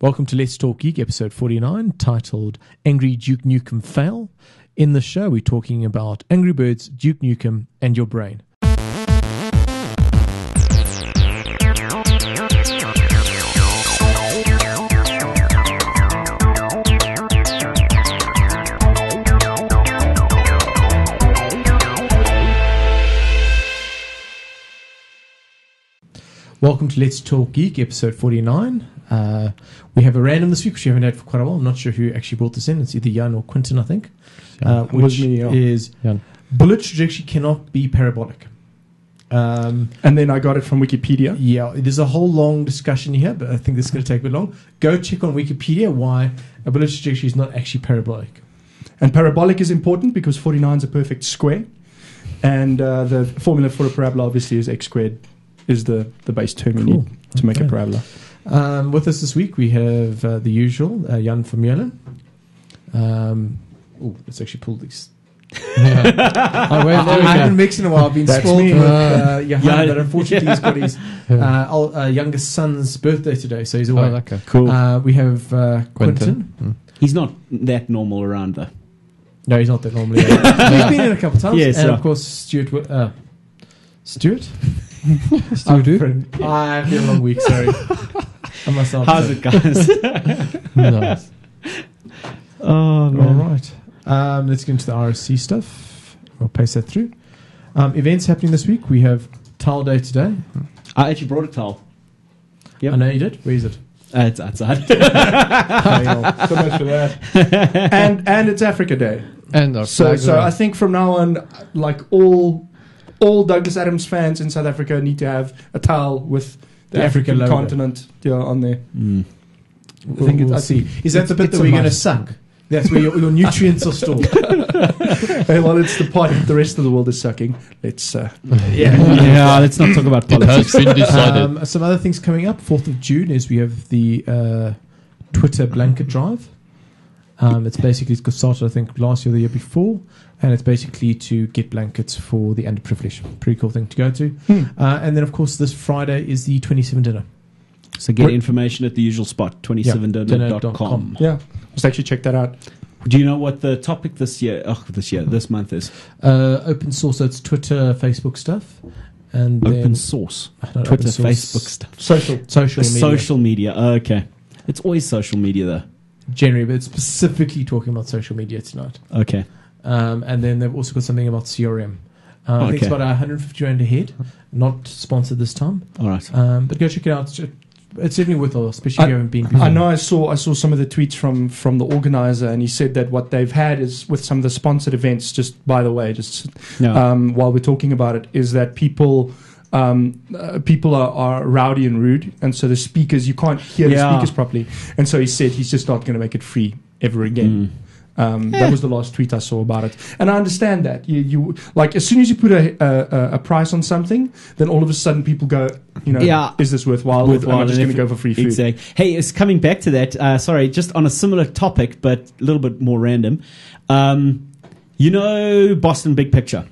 Welcome to Let's Talk Geek, episode 49, titled Angry Duke Nukem Fail. In the show, we're talking about Angry Birds, Duke Nukem, and your brain. Welcome to Let's Talk Geek, episode 49. Uh, we have a random this week, which we haven't had for quite a while. I'm not sure who actually brought this in. It's either Jan or Quintin, I think. Uh, which me, yeah. is Jan. bullet trajectory cannot be parabolic. Um, And then I got it from Wikipedia. yeah, there's a whole long discussion here, but I think this is going to take a bit long. Go check on Wikipedia why a bullet trajectory is not actually parabolic. And parabolic is important because 49 is a perfect square. And uh, the formula for a parabola obviously is x squared is the, the base term you need to make a parabola. Um, with us this week, we have uh, the usual uh, Jan from Jelen. Um, oh, let's actually pull these. oh, wait, there I haven't go. mixed in a while. I've been That's spoiled me. with uh, Johan, Yeah. but unfortunately he's got his uh, ol- uh, youngest son's birthday today, so he's away. Oh, away. okay. Cool. Uh, we have uh, Quintin. Quintin. He's not that normal around though. No, he's not that normally. he's been in a couple of times. Yes, and yeah. of course, Stewart. wi- Uh, Stewart? Stewart who? I've been a long week, sorry. I must not How's it, guys? nice. oh All right. Um, let's get into the IRC stuff. We'll pace that through. Um, events happening this week. We have Towel Day today. I actually brought a towel. Yep. I know you did. Where is it? Uh, it's outside. so much for that. and, and it's Africa Day. And our So, flags so are- I think from now on, like all all Douglas Adams fans in South Africa need to have a towel with the, The Africa African continent yeah, on there. Mm. I think we'll I see. think Is that it's- the bit that we're going to suck? That's where your, your nutrients are stored. Hey, well, it's the part the rest of the world is sucking. Let's uh, yeah. yeah. Let's not talk about it has politics. been decided. Um, some other things coming up. Fourth of June is we have the uh, Twitter blanket drive. Um, it's basically it's got started I think last year, or the year before, and it's basically to get blankets for the underprivileged. Pretty cool thing to go to. hmm. Uh, and then of course this Friday is the 27 dinner. So get information at the usual spot, 27dinner.com. dinner.com. yeah, let's actually check that out. Do you know what the topic this year, oh, this year, this month is? Uh, open source. So it's Twitter, Facebook stuff, and Open then, source. Twitter, open source, Facebook stuff. Social. social The media. social media. Oh, okay. It's always social media though. Generally, but it's specifically talking about social media tonight. Okay. Um, and then they've also got something about CRM. Uh, I think it's Okay. about 150 rand a head. Not sponsored this time, All right. um, but go check it out. It's- It's certainly worthwhile, especially if you haven't been. before. I know I saw I saw some of the tweets from from the organizer, and he said that what they've had is with some of the sponsored events. Just by the way, just No. um, while we're talking about it, is that people. Um, uh, people are, are rowdy and rude, and so the speakers you can't hear the speakers properly. And so he said he's just not going to make it free ever again. Mm. Um, That was the last tweet I saw about it, and I understand that you, you like as soon as you put a, a, a price on something, then all of a sudden people go, you know, Yeah. is this worthwhile? Worthwhile, Am I just going to go for free food? Exactly. Hey, it's coming back to that. Uh, sorry, just on a similar topic, but a little bit more random. Um, you know, Boston Big Picture.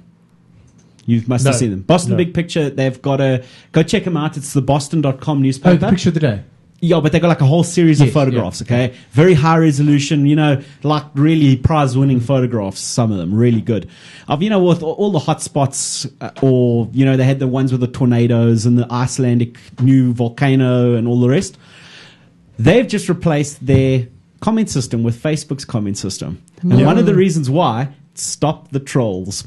You must No. have seen them. Boston No. Big Picture. They've got a go check them out. It's the Boston.com Oh, newspaper. the picture of the day. Yeah, but they got like a whole series Yes, of photographs. Okay, very high resolution. You know, like really prize-winning photographs. Some of them really good. Of you know, with all- all the hot spots, uh, or you know, they had the ones with the tornadoes and the Icelandic new volcano and all the rest. They've just replaced their comment system with Facebook's comment system, and Yeah. one of the reasons why stop the trolls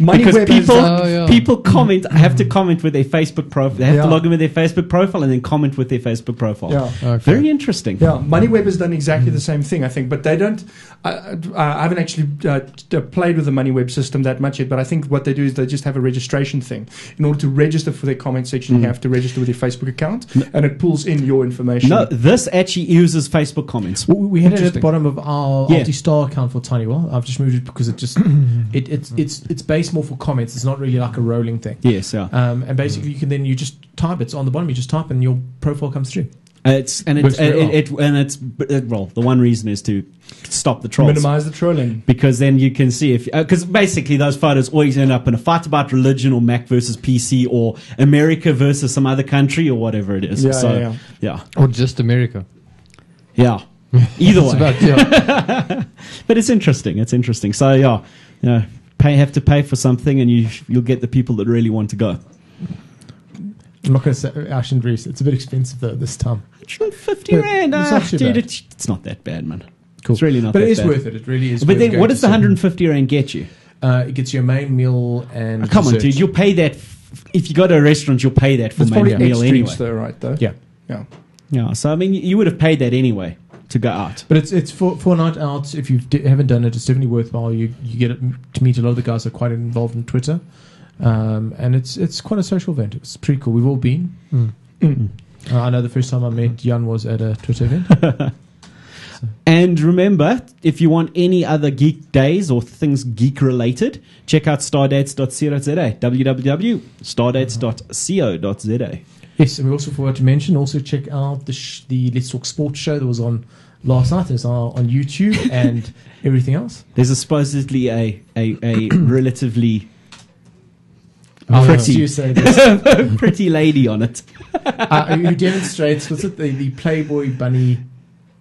Money because Web has people done- Oh, yeah. people comment I have to comment with their Facebook profile. They have Yeah. to log in with their Facebook profile and then comment with their Facebook profile. Yeah. Okay. Very interesting. Yeah, MoneyWeb has done exactly the same thing, I think, but they don't. I, I, I haven't actually uh, uh, played with the MoneyWeb system that much yet, but I think what they do is they just have a registration thing. In order to register for their comment section, Mm. you have to register with your Facebook account, and it pulls in your information. No, this actually uses Facebook comments. We, we had it at the bottom of our Yeah. Alti Star account for Tiny Well. I've just moved it because it just it, it's it's it's based more for comments. It's not really like a rolling thing. Yes, yeah. Um, and basically, you can then you just type it's on the bottom. You just type and your profile comes through. Uh, It's and it's it, very well. it, and it's uh, well. The one reason is to stop the trolls. minimize the trolling. because then you can see if because basically those photos always end up in a fight about religion or Mac versus PC or America versus some other country or whatever it is. Yeah, so yeah, yeah. yeah. Or just America. Yeah. Either It's way. about, yeah. but it's interesting. It's interesting. So yeah, you know, pay have to pay for something, and you you'll get the people that really want to go. I'm not going to say Ash and Reese. It's a bit expensive though this time. 150 But rand. it's ah, not too dude, it's, it's not that bad, man. Cool. It's really not. but that it is bad. worth it. It really is. But worth then, what does the 150 rand get you? Uh, it gets you a main meal and Oh, come on, dude. You'll pay that. F- if you go to a restaurant, you'll pay that for It's main probably meal extremes anyway. though, right? Though. Yeah. Yeah. Yeah. So I mean, you would have paid that anyway to go out. But it's it's for for a night out. If you d- haven't done it, it's definitely worthwhile. You you get it, to meet a lot of the guys that are quite involved in Twitter, um, and it's it's quite a social event. It's pretty cool. We've all been. Mm. Mm. Uh, I know the first time I met Jan was at a Twitter event. And remember, if you want any other geek days or things geek related, check out stardates.co.za. www.stardates.co.za. yes, and we also forgot to mention. Also check out the sh- the Let's Talk Sports show that was on last night. It's on, on YouTube and everything else. There's a supposedly a a, a relatively I'll pretty you say this. pretty lady on it. uh, who demonstrates what's it the, the Playboy Bunny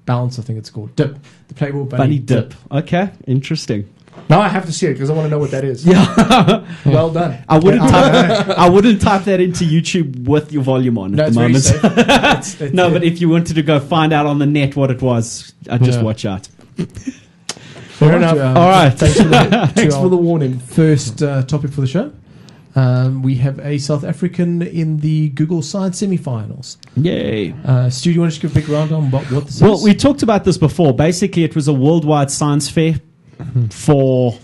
bounce? I think it's called dip. The Playboy Bunny, Bunny dip. Okay, interesting. Now I have to see it because I want to know what that is. Yeah, Well done. I wouldn't type I wouldn't type that into YouTube with your volume on No, at it's the moment. It's- it's- No, but if you wanted to go find out on the net what it was, I'd just Yeah. watch out. Fair enough. Um, All right. Thanks for the, Thanks for the warning. first uh, topic for the show. Um, we have a South African in the Google Science semi-finals. Yay. Uh, Stu, do you want to just give a big rundown on what, what this Well, is? we talked about this before. Basically, it was a worldwide science fair for.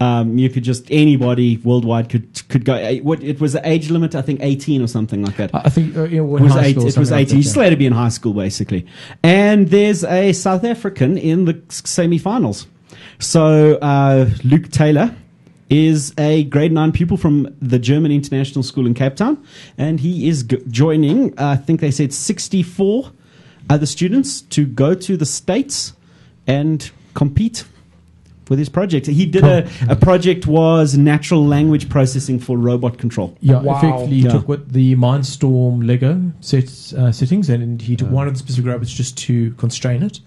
Um, you could just anybody worldwide could could go. eh, What it was an age limit, I think eighteen or something like that. I think uh, you know, It was, eight, it was something like 18. You still had to be in high school, basically. And there's a South African in the semi finals. So uh, Luke Taylor is a grade 9 pupil from the German International School in Cape Town. And he is g- joining, uh, I think they said 64 other students to go to the States and compete with his project. He did a, a project was natural language processing for robot control. Yeah, Wow. effectively, he Yeah. took what the Mindstorm Lego sets uh, settings, and he took one of the specific robots just to constrain it,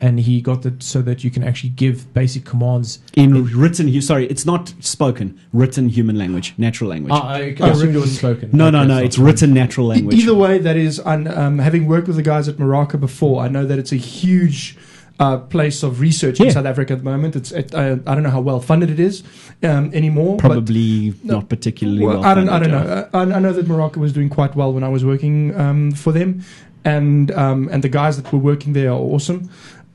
and he got it so that you can actually give basic commands. In written, hu- sorry, it's not spoken, written human language, natural language. Ah, I, I assumed it was spoken. No, no, no. It's written natural language. Either way, that is, um, having worked with the guys at Meraka before, I know that it's a huge uh, place of research in South Africa at the moment. It's it, uh, I don't know how well funded it is um, anymore. Probably No. not particularly Well, well. I don't. I don't know. Uh, I, I know that Meraka was doing quite well when I was working um, for them, and um, and the guys that were working there are awesome,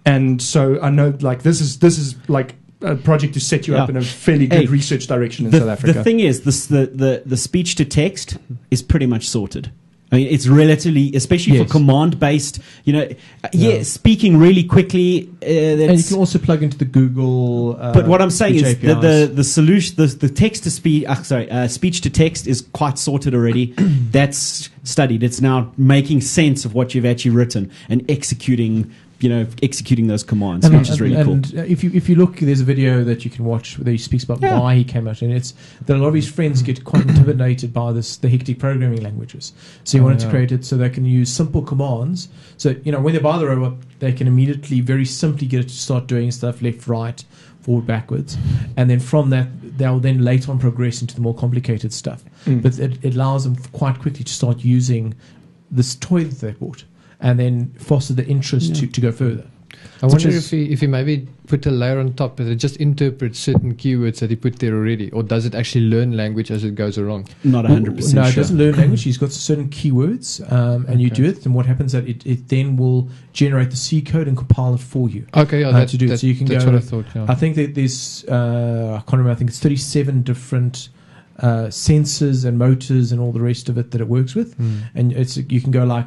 and so I know like this is this is like a project to set you up in a fairly good Hey, research direction in The, South Africa. the thing is, this, the, the, the speech to text is pretty much sorted. I mean, it's relatively, especially Yes. for command based, you know, uh, yeah, Yeah. speaking really quickly. Uh, And you can also plug into the Google. Uh, but what I'm saying is the, APIs. the, the solution, the, the text to speech, uh, sorry, uh, speech to text is quite sorted already. That's studied. It's now making sense of what you've actually written and executing, you know, executing those commands, And, which is really and, cool. and, uh, if you if you look, there's a video that you can watch where he speaks about Yeah. why he came out, and it's that a lot of his friends get quite intimidated by this the hectic programming languages. So he Oh, wanted to create it so they can use simple commands. So you know when they buy the robot, they can immediately very simply get it to start doing stuff left, right, forward, backwards, and then from that they'll then later on progress into the more complicated stuff. Mm. But it, it allows them quite quickly to start using this toy that they bought, and then foster the interest to, to go further. I Such wonder if he if he maybe put a layer on top that it just interprets certain keywords that he put there already, or does it actually learn language as it goes along? Not 100% No, sure. it doesn't learn language. He's got certain keywords, um, and you Okay. do it. And what happens is that it, it then will generate the C code and compile it for you. Okay, yeah, Uh, that, to do it. that- So you can that's go- what I thought. Yeah. I think that there's uh, I can't remember. I think it's 37 different uh, sensors and motors and all the rest of it that it works with. Hmm. And it's you can go like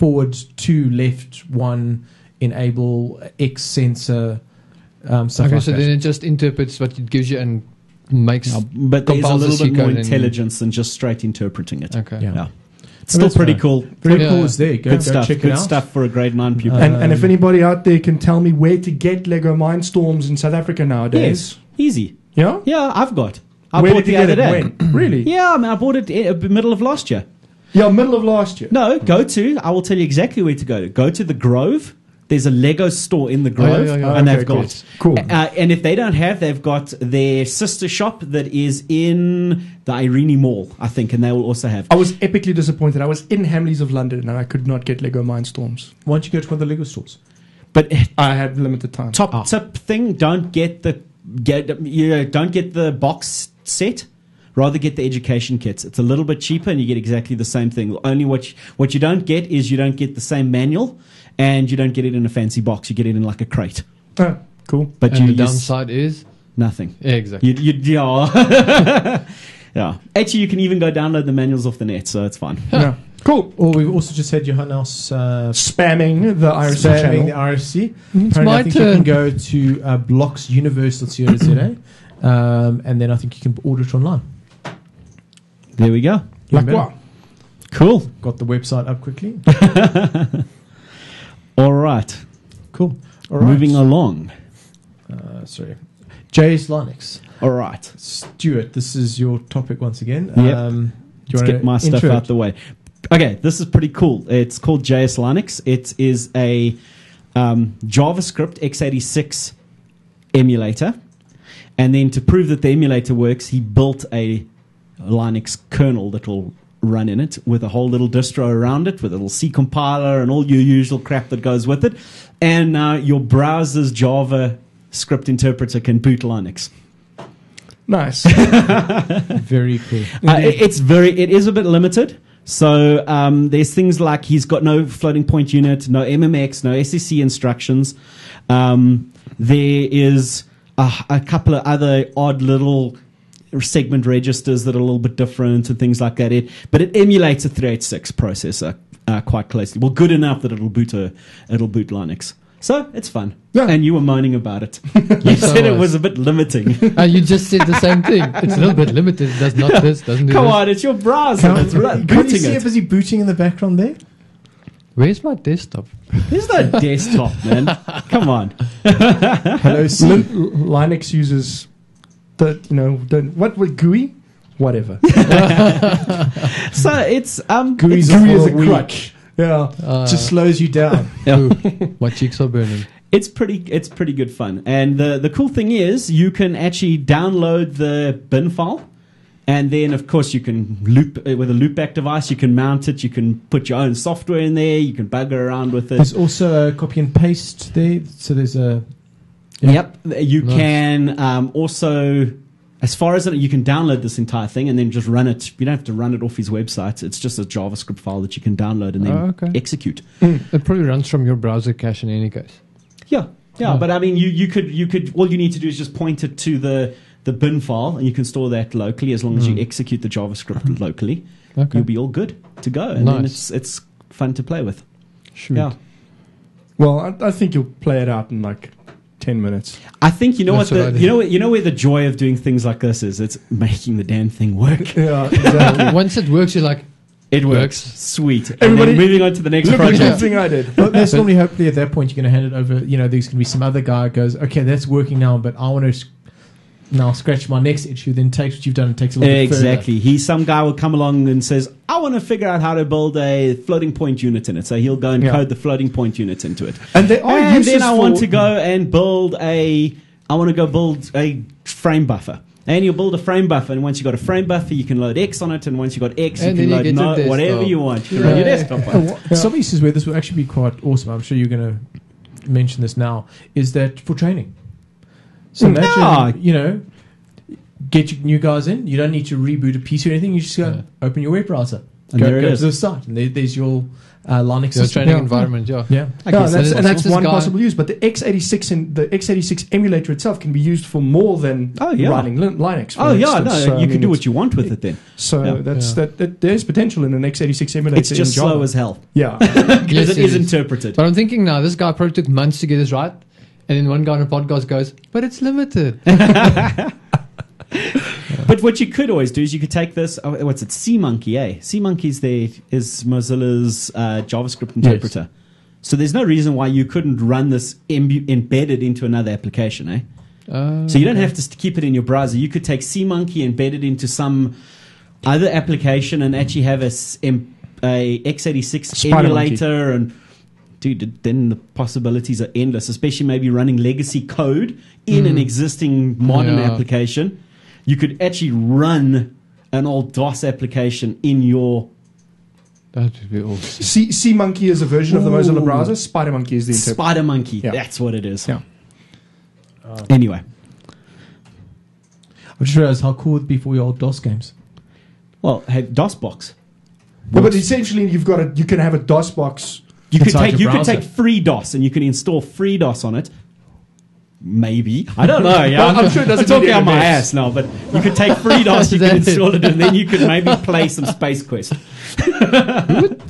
forward two, left one, enable X sensor. Um, stuff Okay, like so that. then it just interprets what it gives you and makes. Yeah, but there's a little bit more intelligence than just straight interpreting it. Okay. Yeah. Yeah. It's still pretty fine. cool. Very Yeah, cool. yeah. It's there. Go, Good go stuff. check Good it out. stuff for a grade nine pupil. Uh, and, and if anybody out there can tell me where to get Lego Mindstorms in South Africa nowadays, yes, easy. yeah, Yeah, I've got. I where bought did you the get other it? day. When? really? Yeah, I mean, I bought it in the middle of last year. Yeah, middle of last year. No, go to. I will tell you exactly where to go. Go to the Grove there's a Lego store in the Grove, yeah, yeah. and Okay, they've cool. got. Cool. Uh, and if they don't have, they've got their sister shop that is in the Irene Mall, I think, and they will also have. I was epically disappointed. I was in Hamleys of London and I could not get Lego Mindstorms. Why don't you go to one of the Lego stores? But I had limited time. top Ah. tip thing: don't get the get you know, don't get the box set. Rather get the education kits. It's a little bit cheaper, and you get exactly the same thing. Only what you, what you don't get is you don't get the same manual, and you don't get it in a fancy box. You get it in like a crate. Ah, cool. But and you the downside is nothing. yeah, exactly. You, you, yeah. yeah. Actually, you can even go download the manuals off the net, so it's fine. yeah. Cool. Or we've also just had Johannes uh, Spamming the IRC spamming channel. the IRC. It's Apparently, my I think you turn. can go to uh, bloxuniverse.co.za um, and then I think you can order it online. There we go. like what? Cool. Got the website up quickly. All right. Cool. All right. Moving along. Uh, sorry. JS Linux. All right. Stewart, this is your topic once again. Yep. Um, do you Let's get my stuff intro out the way. Okay, this is pretty cool. It's called JS Linux. It is a um, JavaScript x86 emulator. And then to prove that the emulator works, he built a Linux kernel that will run in it with a whole little distro around it, with a little C compiler and all your usual crap that goes with it. And now your browser's Java script interpreter can boot Linux. Nice. Very cool. Uh, it- it's very, it is a bit limited. So um, there's things like he's got no floating point unit, no MMX, no SEC instructions. Um, there is a, a couple of other odd little segment registers that are a little bit different and things like that. It, but it emulates a 386 processor uh, quite closely. Well, good enough that it'll boot a, it'll boot Linux. So it's fun. Yeah. And you were moaning about it. you Yes, I said it was. was a bit limiting. Uh, you just said the same thing. It's a little bit limited. It does not this, doesn't do Come this. on, it's your browser. Can, It's ru- can you see it. a busy booting in the background there? Where's my desktop? There's no desktop, man. Come on. Hello, Lin- Linux uses the, you know, don't what, with GUI? Whatever. So it's um GUI's it's, a GUI is a weak. crutch. Yeah. Uh, Just slows you down. ooh, my cheeks are burning. it's pretty it's pretty good fun. And the the cool thing is you can actually download the bin file. And then, of course, you can loop uh, with a loopback device. You can mount it. You can put your own software in there. You can bugger around with it. There's also a copy and paste there. So there's a. Yeah. Yep. You Nice. can um, also, as far as it, you can download this entire thing and then just run it. You don't have to run it off his website. It's just a JavaScript file that you can download and then Oh, okay. execute. It probably runs from your browser cache in any case. Yeah, yeah, Oh. but I mean, you, you could you could all you need to do is just point it to the the bin file, and you can store that locally as long as you Mm. execute the JavaScript locally. Okay. You'll be all good to go, and then it's it's fun to play with. Sweet. Yeah, Well, I, I think you'll play it out in like 10 minutes. I think you know That's what what the did. you know what, you know where the joy of doing things like this is. It's making the damn thing work. Yeah, exactly. Once it works, you're like, It Works. works, sweet. And Everybody- then moving on to the next Look at the project. thing I did. Well, that's normally hopefully at that point you're going to hand it over. You know, there's going to be some other guy who goes, okay, that's working now, but I want to now scratch my next issue, Who then takes what you've done and takes a little bit further. Exactly. He, some guy will come along and says, "I want to figure out how to build a floating point unit in it." So he'll go and Yeah. code the floating point unit into it. And they are and uses then I want to go and build a. I want to go build a frame buffer. And you'll build a frame buffer, and once you've got a frame buffer, you can load X on it, and once you've got X, And you can you load no, your whatever you want. You can run your desktop on. wha- Some uses where this will actually be quite awesome. I'm sure you're going to mention this now. Is that for training? So Mm. imagine, Yeah. you know, get your new guys in. You don't need to reboot a piece or anything. You just go Yeah. open your web browser, And go, there it go is. to the site, and there, there's your uh, Linux your training Yeah. environment, yeah. Yeah, Okay, yeah, so that's, and that's this one guy- possible use. But the x86 in the x86 emulator itself can be used for more than Oh, yeah. running Linux. For Oh yeah, instance. no, So, I you mean, can do what you want with it then. So Yeah. that's Yeah. That, that. There's potential in an x86 emulator. It's just in Java. slow as hell yeah. because Yes, it it is is. interpreted. But I'm thinking now, this guy probably took months to get this right. And then one guy on a podcast goes, but it's limited. But what you could always do is you could take this. Oh, what's it? SeaMonkey, eh? SeaMonkey's there is Mozilla's uh, JavaScript interpreter. So there's no reason why you couldn't run this embu- embedded into another application, eh? Uh, So you don't have to keep it in your browser. You could take SeaMonkey, embed it into some other application, and actually have a, s- em- a x86 Spider emulator and dude, then the possibilities are endless. Especially maybe running legacy code in Mm. an existing modern Yeah. application. You could actually run an old DOS application in your That would be awesome. C, SeaMonkey is a version of the Mozilla browser. Spider Monkey is the interpreter. Spider Monkey. Yeah. That's what it is. Yeah. Anyway, I just realized how cool it would be for your old DOS games. well, hey, DOSBox. Well, but essentially, you've got a, you can have a DOS box. You could take your you could browser. take FreeDOS and you can install FreeDOS on it. Maybe I don't know. Yeah, Well, I'm sure it doesn't I'm talking out my ass now, but you could take FreeDOS, you could install it, and then you could maybe play some Space Quest.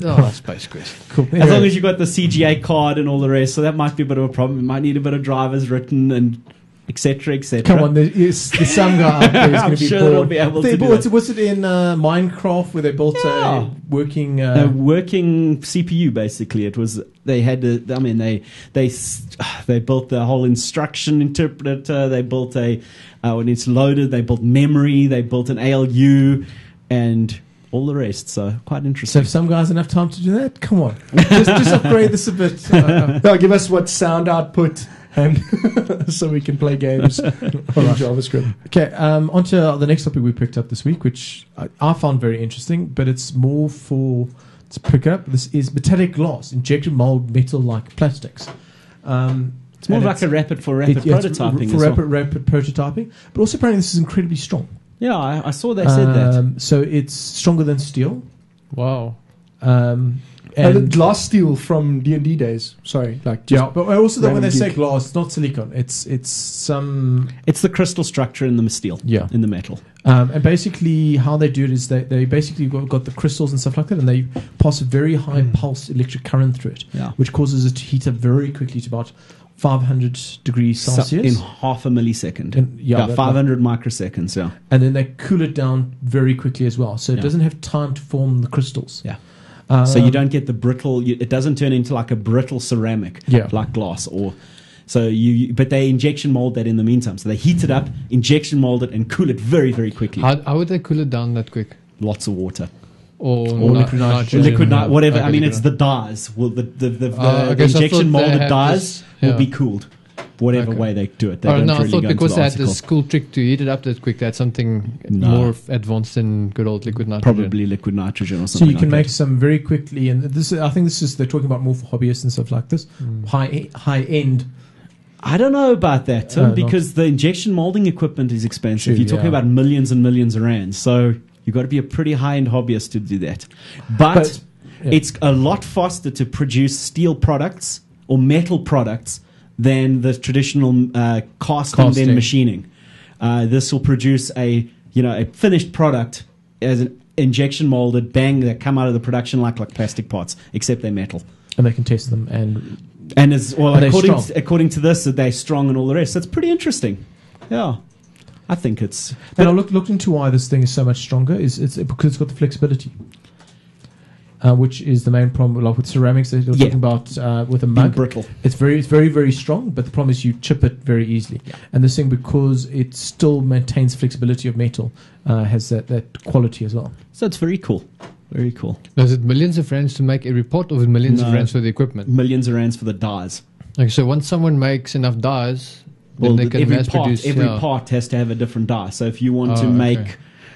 Oh, Space Quest. Cool. As long as you've got the CGA card and all the rest, so that might be a bit of a problem. You might need a bit of drivers written and etc. etc. Come on, there is, there's some guy out there who's I'm going to be sure bored. they'll be able they to do built, that. Was it in uh, Minecraft where they built Yeah. a working? a Uh, working CPU basically. It was they had a, I mean they they they built the whole instruction interpreter. They built a uh, when it's loaded. They built memory. They built an ALU and all the rest. So quite interesting. so if some guys don't have time to do that, come on, just, just upgrade this a bit. Uh, No, give us what sound output, and so we can play games in JavaScript. Okay, um, on to the next topic we picked up this week, which I, I found very interesting, but it's more for to pick up. This is metallic glass, injection mold metal like plastics. Um, it's more and like a rapid for rapid it- yeah, it's prototyping. for as well. rapid, rapid prototyping, but also apparently this is incredibly strong. Yeah, I, I saw they said that. Um, So it's stronger than steel. Wow. Um, And, and glass steel from D and D days. Sorry, like just, yeah, but also that when they random say glass, it's not silicon. It's it's some It's the crystal structure in the steel. Yeah. in the metal. Um, and basically, how they do it is they, they basically got, got the crystals and stuff like that, and they pass a very high pulse electric current through it, Yeah. which causes it to heat up very quickly to about 500 degrees Celsius. in half a millisecond. In- yeah, yeah, that- 500 microseconds. Yeah. and then they cool it down very quickly as well. So it Yeah. doesn't have time to form the crystals. Yeah. Um, so you don't get the brittle. You, it doesn't turn into like a brittle ceramic, Yeah. like glass or. So you, but they injection mold that in the meantime. So they heat it up, injection mold it, and cool it very, very quickly. How, how would they cool it down that quick? Lots of water, Or, Or ni- liquid nitrogen. liquid, ni- whatever. Okay, I mean, it's the dyes. Will the the, the, the, Oh, the okay, injection molded dyes this- will be cooled, whatever Okay. way they do it. They Oh, don't no, I thought because the they had article. this cool trick to heat it up that quick, they had something No. more advanced than good old liquid nitrogen. Probably liquid nitrogen or So you can like make that. some very quickly, and this I think this is they're talking about more for hobbyists and stuff like this, Mm. high high end. I don't know about that, Tim, Uh, not- because the injection molding equipment is expensive. True, You're talking yeah. about millions and millions of rands. So you've got to be a pretty high end hobbyist to do that. But, But, yeah. it's a lot faster to produce steel products or metal products than the traditional uh, casting, Casting. then machining. Uh, this will produce a you know a finished product as an injection molded bang that come out of the production like like plastic pots, except they're metal. and they can test them and And as well, according to, according to this, that they're strong and all the rest. That's pretty interesting. Yeah, I think it's. And I looked, looked into why this thing is so much stronger. Is it's because it's got the flexibility, uh, which is the main problem. Like with ceramics, that you're Yeah. talking about uh, with a being mug, brittle. it's very, it's very, very strong. But the problem is you chip it very easily. And this thing, because it still maintains flexibility of metal, uh, has that, that quality as well. So it's very cool. Very cool. Does it millions of rands to make a report, or is it millions of No. rands for the equipment? Millions of rands for the dies. Okay, so once someone makes enough dyes, then Well, they the- can every mass part, produce. every yeah. part has to have a different die. So if you want Oh, to okay.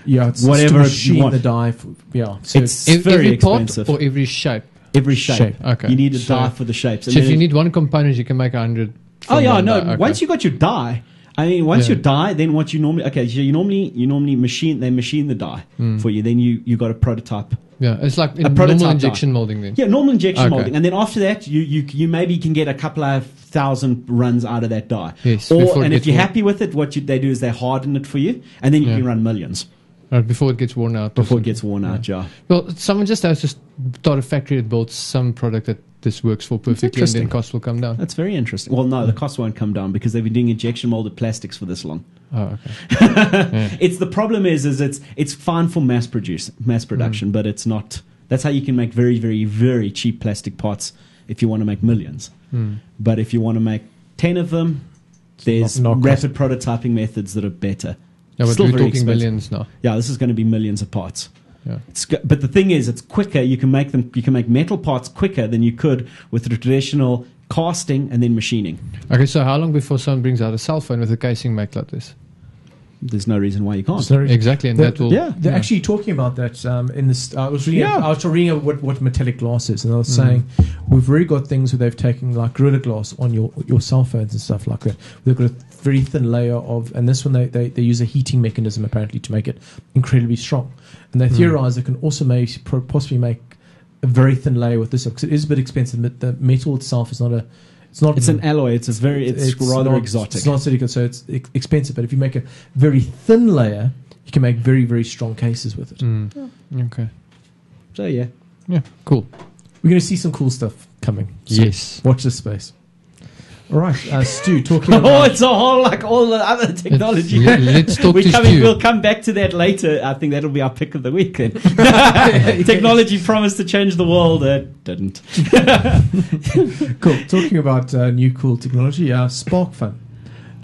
Yeah, it's Whatever it's you want. the die. For, yeah, so it's Ev- very every expensive. pot or every shape. every shape. shape. Okay. You need a So- dye for the shapes. So if you need one component, you can make a hundred. oh yeah, no. Okay. Once you got your die, I mean, once Yeah. you die, then what you normally okay, so you normally you normally machine they machine the die Mm. for you. Then you you got a prototype yeah, it's like a prototype normal die. injection molding then. Yeah, normal injection Okay. molding, and then after that, you, you you maybe can get a couple of thousand runs out of that die. Yes, Or and if you're worn- happy with it, what you, they do is they harden it for you, and then you Yeah. can run millions Right, before it gets worn out. before it gets worn out. Yeah, Well, someone just has just thought a factory that builds some product that this works for perfectly, and then cost will come down. that's very interesting. Well, no, the cost won't come down because they've been doing injection molded plastics for this long. Oh, okay. It's the problem is is it's it's fine for mass produce mass production, but it's not. That's how you can make very very very cheap plastic parts if you want to make millions. Hmm. But if you want to make ten of them, there's Not- not rapid prototyping methods that are better. Yeah, but Still we're talking expensive. millions now. Yeah, this is going to be millions of parts. Yeah. It's, but the thing is, it's quicker. You can make them. You can make metal parts quicker than you could with the traditional casting and then machining. Okay, so how long before someone brings out a cell phone with a casing made like this? There's no reason why you can't. So- Exactly, and The- that will. yeah. They're actually talking about that um, in this. I was reading. Yeah. I was reading what, what metallic glass is, and I was Mm. saying we've already got things where they've taken like gorilla glass on your your cell phones and stuff like that. They've got a very thin layer of, and this one they, they, they use a heating mechanism apparently to make it incredibly strong. And they Mm. theorize they can also make possibly make a very thin layer with this because it is a bit expensive. But the metal itself is not a. It's not. It's an alloy. It's, a very. It's, rather not, exotic. It's not silicon, so it's ex- expensive. But if you make a very thin layer, you can make very very strong cases with it. Mm. Okay. so yeah. Yeah. Cool. We're going to see some cool stuff coming. So Yes. Watch this space. All right, uh, Stu, talking about. Oh, it's a whole like all the other technology. Let- let's talk we to coming, Stu. We'll come back to that later. I think that'll be our pick of the week. Then technology promised to change the world. It didn't. cool. Talking about uh, new cool technology, uh, SparkFun.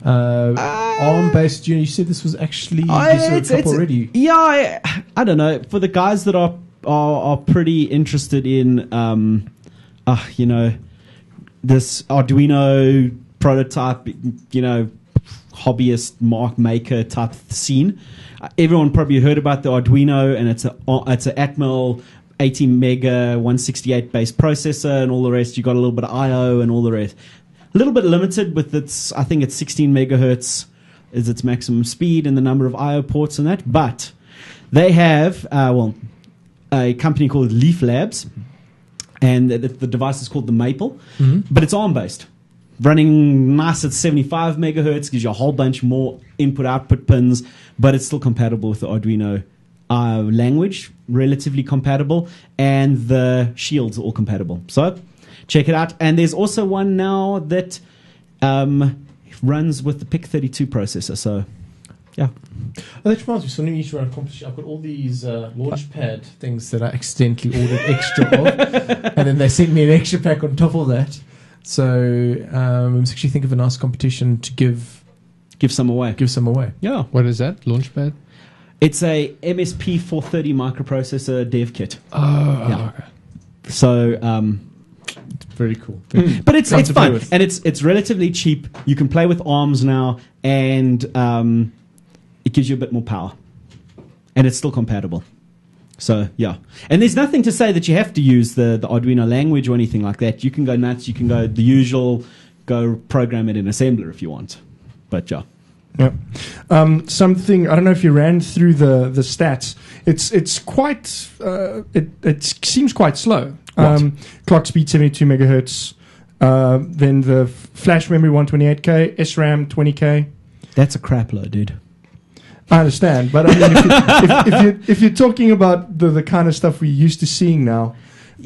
Uh, ARM based, you, know, you said this was actually. Oh, there's a it's- couple it's- already. Yeah, I, I don't know. For the guys that are are, are pretty interested in, um, uh, you know, this Arduino prototype, you know, hobbyist mark maker type scene. Uh, everyone probably heard about the Arduino, and it's a uh, it's an Atmel AT mega 168 base processor, and all the rest. You got a little bit of I/O and all the rest. A little bit limited with its, I think it's 16 megahertz is its maximum speed and the number of I/O ports and that. But they have, uh, well, a company called Leaf Labs, and the, the device is called the Maple, Mhm. but it's ARM based. Running nice at 75 megahertz, gives you a whole bunch more input output pins, but it's still compatible with the Arduino uh, language, relatively compatible, and the shields are all compatible. So check it out. And there's also one now that um, runs with the PIC32 processor. So yeah, Oh, that reminds me, so when you need to run a competition, I've got all these uh, launchpad things that I accidentally ordered extra of, and then they sent me an extra pack on top of that. So um, I'm actually thinking of a nice competition to give give some away. give some away. Yeah. What is that? Launchpad? It's a MSP 430 microprocessor dev kit. Oh, Yeah. okay. So, um, Very cool. but it's Fun it's to play fun with. and it's it's relatively cheap. You can play with arms now, and um, it gives you a bit more power, and it's still compatible. So yeah, and there's nothing to say that you have to use the the Arduino language or anything like that. You can go nuts. You can go the usual, go program it in assembler if you want. But yeah, Yeah. Um, something I don't know if you ran through the the stats. It's it's quite uh, it it seems quite slow. Um, clock speed seventy two megahertz. Uh, then the f- flash memory one twenty eight k, SRAM twenty k. that's a crap load, dude. I understand, but I mean, if, you, if, if you if you're talking about the the kind of stuff we're used to seeing now,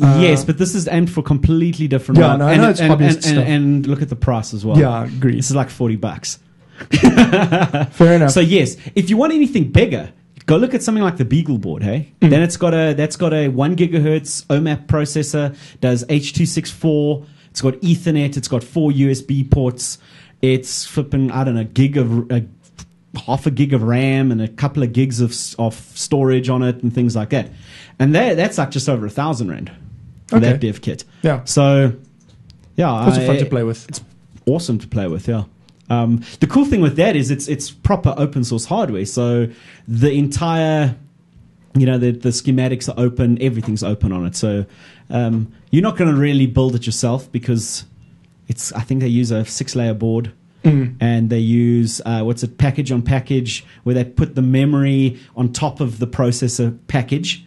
Uh, yes, but this is aimed for completely different. Yeah, no, I and, know it's and, and, and, stuff. and look at the price as well. yeah, agreed. this is like forty bucks. Fair enough. So yes, if you want anything bigger, go look at something like the Beagle board. Hey, Mm. then it's got a that's got a one gigahertz OMAP processor, does H two six four. It's got Ethernet. It's got four USB ports. It's flipping I don't know gig of uh, half a gig of RAM and a couple of gigs of of storage on it and things like that. And that that's like just over a thousand rand for Okay. that dev kit. yeah, So yeah, it's fun to play with. It's awesome to play with. Yeah. Um, the cool thing with that is it's it's proper open source hardware. So the entire, you know, the the schematics are open. Everything's open on it. So um, you're not going to really build it yourself because it's. I think they use a six layer board Mm. and they use uh, what's it package on package where they put the memory on top of the processor package.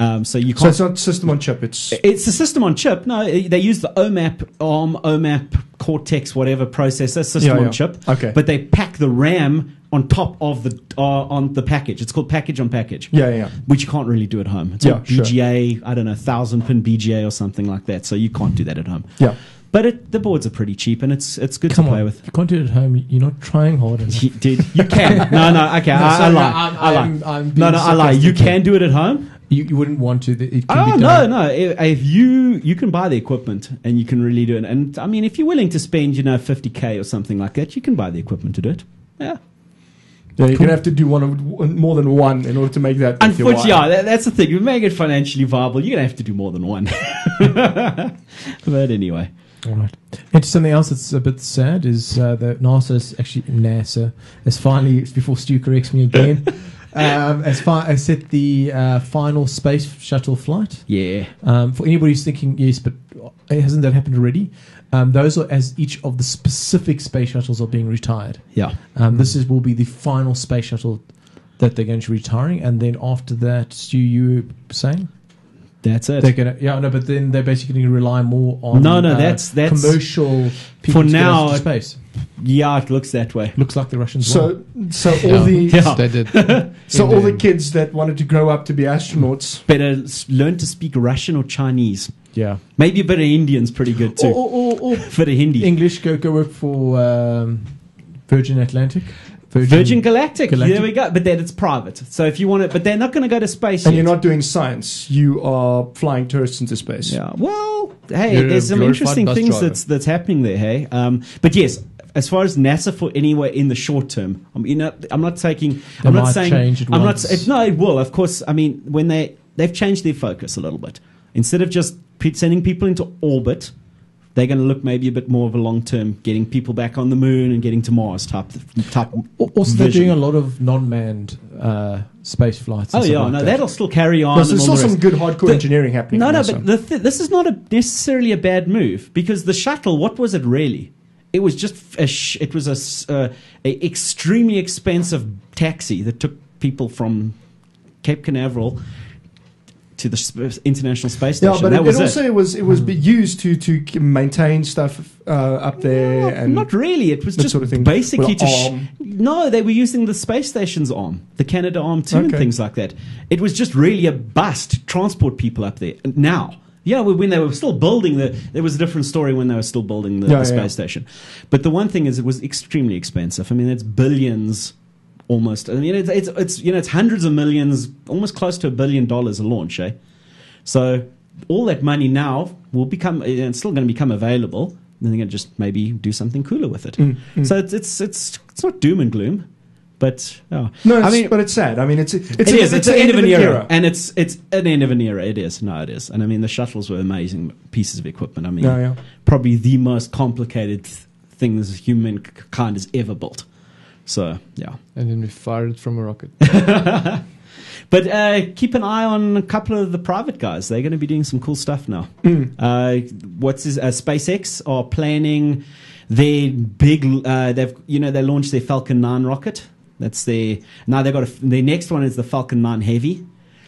Um, so you can't So it's not system on chip. It's it's a system on chip. No, they use the OMAP, ARM, OMAP, Cortex, whatever processor system Yeah, on yeah. chip. Okay. But they pack the RAM on top of the uh, on the package. It's called package on package, yeah, yeah, yeah. which you can't really do at home. It's Yeah, sure. BGA, I don't know, thousand pin BGA or something like that. So you can't do that at home. yeah. But it, the boards are pretty cheap and it's it's good Come to play on, with. if you can't do it at home, you're not trying hard enough. You, dude, you can. No, no, okay, I, I sorry, lie. I'm- I lie. I'm- I'm no, no, I lie. You can do it at home. You, you wouldn't want to. It can Oh be no, done. no! If, if you you can buy the equipment and you can really do it, and I mean, if you're willing to spend, you know, fifty k or something like that, you can buy the equipment to do it. Yeah, Yeah, you're Cool. gonna have to do one of more than one in order to make that. Unfortunately, yeah, that, that's the thing. You make it financially viable, you're gonna have to do more than one. but anyway, All right. And something else that's a bit sad is uh, that NASA's actually NASA has finally, before Stu corrects me again, um, has, fi- has set the uh, final space shuttle flight. yeah, Um, for anybody who's thinking, yes, but hasn't that happened already? Um, those are as each of the specific space shuttles are being retired. yeah, Um, this is will be the final space shuttle that they're going to be retiring, and then after that, Stu, you were saying that's it. they're going to yeah no, but then they're basically going to rely more on No, no, uh, that's- that's- commercial people For to get out now, into space. yeah, it looks that way. Looks like the Russians. won. So, so all Yeah. the Yeah. They did. so all the the- kids that wanted to grow up to be astronauts. Better learn to speak Russian or Chinese. yeah, Maybe a bit of Indian's pretty good or, too. or, or, or For the Hindi. English go go work for um, Virgin Atlantic, Virgin Galactic. Galactic. There we go. But then it's private. So if you want it, but they're not going to go to space. And yet. you're not doing science. You are flying tourists into space. Yeah. Well, hey, You're there's some interesting things driver. that's that's happening there. Hey, um, but yes, as far as NASA for anywhere in the short term, I'm you know I'm not taking. They I'm not might saying. change it I'm once. not. It, no, it will. Of course. I mean, when they they've changed their focus a little bit. Instead of just sending people into orbit, they're going to look maybe a bit more of a long term, getting people back on the moon and getting to Mars type type. Also, they're doing a lot of non-manned uh, space flights. Oh yeah, like no, that. that'll still carry on. There's, and there's still the some good hardcore The- engineering happening. No, no, but the th- this is not a necessarily a bad move because the shuttle. What was it really? It was just a sh- it was a, uh, a extremely expensive taxi that took people from Cape Canaveral to the International Space Station. yeah, but that it, was it also was it was used to to maintain stuff uh, up there and not really. It was just sort of thing. basically to. Sh- no, they were using the space station's arm, the Canada arm too, and things like that. It was just really a bus to transport people up there. Now, yeah, when they were still building the, there was a different story when they were still building the, Yeah, the space yeah. station. But the one thing is, it was extremely expensive. I mean, it's billions. Almost, I mean, it's, it's it's you know it's hundreds of millions, almost close to a billion dollars a launch, eh? So all that money now will become, eh, it's still going to become available. And they're going to just maybe do something cooler with it. Mm, mm. So it's, it's it's it's not doom and gloom, but yeah. no, it's, I mean, but it's sad. I mean, it's it's, it is. It's, the end of an era. and it's it's it's an end of an era. It is. No, it is. And I mean, the shuttles were amazing pieces of equipment. I mean, yeah, yeah. probably the most complicated th- things humankind has ever built. So yeah. And then we fired it from a rocket. But uh, keep an eye on a couple of the private guys. They're going to be doing some cool stuff now. Mm. Uh, what's his, uh, SpaceX are planning their big. Uh, they've you know they launched their Falcon 9 rocket. That's their now they've got a, their next one is the Falcon 9 Heavy.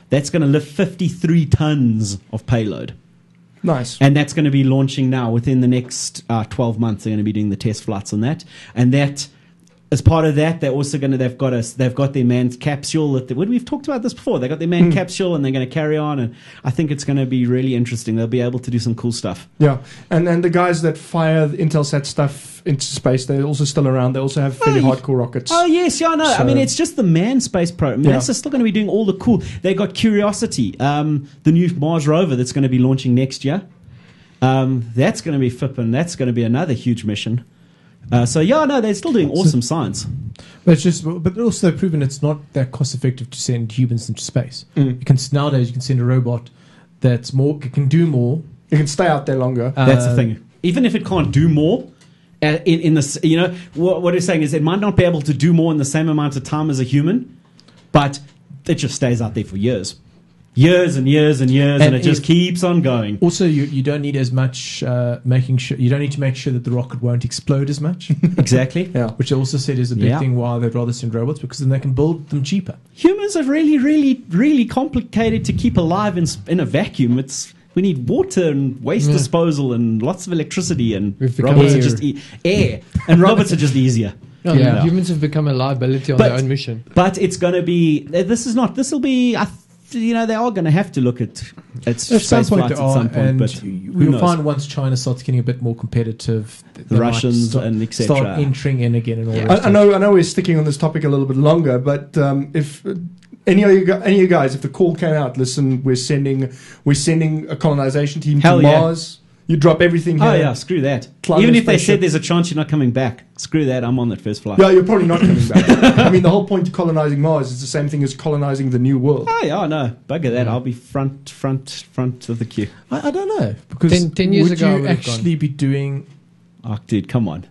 That's going to lift 53 tons of payload, Nice. and that's going to be launching now within the next uh, 12 months. They're going to be doing the test flights on that, and that. As part of that, they're also going to they've got a they've got their manned capsule. That they, we've talked about this before. They got their man Mm. capsule, and they're going to carry on. And I think it's going to be really interesting. They'll be able to do some cool stuff. Yeah, and and the guys that fire the Intelsat stuff into space, they're also still around. They also have fairly Oh, hardcore rockets. Oh yes, yeah, no. I mean, it's just the manned space program. Yeah. NASA's still going to be doing all the cool. They got Curiosity, um, the new Mars rover that's going to be launching next year. Um, that's going to be flipping. That's going to be another huge mission. Uh, so yeah, no, they're still doing awesome science. But it's just, but also they've proven it's not that cost effective to send humans into space. Mm. You can nowadays you can send a robot that's more can do more. It can stay out there longer. That's the Uh, thing. Even if it can't do more, uh, in, in this, you know, what, what it's saying is it might not be able to do more in the same amount of time as a human, but it just stays out there for years, years and years and years, and, And it just keeps on going. Also, you, you don't need as much uh, making sure you don't need to make sure that the rocket won't explode as much, exactly. yeah. which they also said is a big Yeah. thing why they'd rather send robots because then they can build them cheaper. Humans are really, really, really complicated to keep alive in, in a vacuum. It's we need water and waste Yeah. disposal and lots of electricity, and We've become robots are just e- air, and robots are just easier. No, Yeah. Humans have become a liability on But- their own mission. But it's going to be. uh, This is not. This will be. I th- you know, they are going to have to look at at At some space point, flights at some point. and But you- who we'll find once China starts getting a bit more competitive, the Russians start, and start etc. entering in again and all Yeah. that. I, I know. I know. We're sticking on this topic a little bit longer, but um, if uh, any of you any of you guys, if the call came out, listen, we're sending we're sending a colonization team Hell to yeah. Mars. You drop everything oh, here. Oh yeah, screw that. Climb Even if they said there's a chance you're not coming back, screw that. I'm on that first flight. Yeah, you're probably not coming back. I mean, the whole point of colonizing Mars is the same thing as colonizing the new world. Oh yeah, no, bugger that. I'll be front, front, front of the queue. I, I don't know because Ten- ten years would ago, I you would have actually be doing? Oh, dude, come on.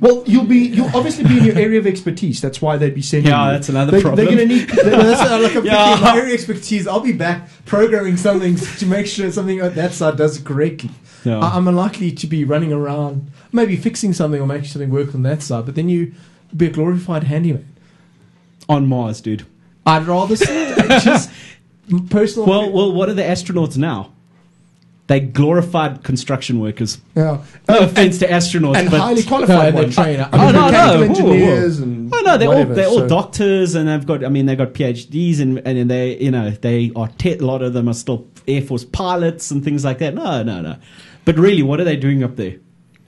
Well, you'll be you'll obviously be in your area of expertise. That's why they'd be sending. Yeah, you. that's another they, problem. They're going to need. Well, that's uh, like I'm Yeah. my area expertise. I'll be back programming something to make sure something on that side does it correctly. Yeah. I, I'm unlikely to be running around, maybe fixing something or making something work on that side. But then you be a glorified handyman. on Mars, dude. I'd rather just personal. Well, well, what are the astronauts now? They glorified construction workers. Yeah, No Uh, offense to astronauts, and but highly No, qualified and they're ones. trained. I Oh, no, no. Whoa. engineers and Oh no, they're whatever, all they're all doctors, and they've got. I mean, they've got PhDs, and and they you know they are. Te- a lot of them are still Air Force pilots and things like that. No, no, no. But really, what are they doing up there?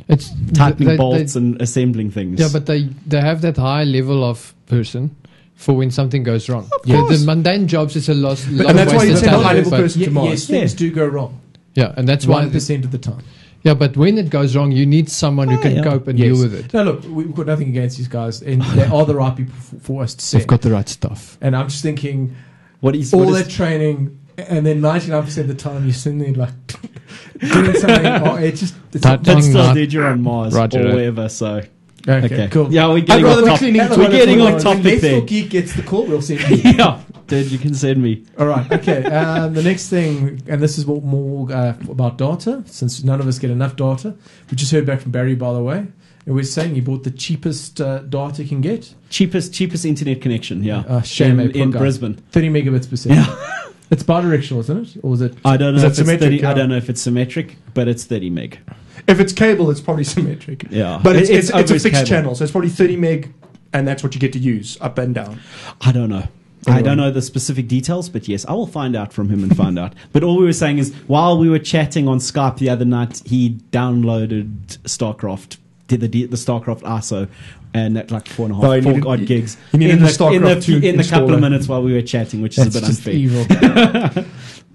It's Tightening they- they- bolts and assembling things. Yeah, but they they have that high level of person for when something goes wrong. The, course. the mundane jobs is a loss. lot and that's why you wasted send a high level person Ye- to Mars. yes, things Yeah. do go wrong. Yeah, and that's why. One percent of the time. Yeah, but when it goes wrong, you need someone who Oh, can yeah. cope and Yes. deal with it. No, look, we- we've got nothing against these guys, and they are the right people for, for us to They've got the right stuff. and I'm just thinking, what is all what that is, training, and then 99% of the time you're sitting there like doing something. oh, it just it's That- But still, Not- dude, you're on Mars Roger or that. wherever. So okay, okay, cool. Yeah, we're I'd getting rather off be topic. cleaning We're getting when- off topic there. Talk Geek gets the call. We'll see. yeah, dude, you can send me. All right. Okay. Um, the next thing, and this is more, more uh, about data, since none of us get enough data. We just heard back from Barry, by the way, and we're saying he bought the cheapest uh, data he can get, Cheapest, cheapest internet connection. Yeah, Uh, shame, in, eh, in. Brisbane. 30 megabits per second. Yeah. It's bidirectional, isn't it? Or is it? I don't know if it's symmetric? 30, I don't know if it's symmetric, but it's 30 meg. If it's cable, it's probably symmetric. Yeah, But it's, It- it's, it's, a fixed cable. channel, so it's probably 30 meg, and that's what you get to use up and down. I don't know. I don't know the specific details, but yes, I will find out from him and find out. But all we were saying is, while we were chatting on Skype the other night, he downloaded StarCraft, did the the StarCraft ISO, and at like four and a half, Oh, he four needed- odd gigs. in the the, in the, 2 in the couple of minutes while we were chatting, which is a bit just unfair. evil.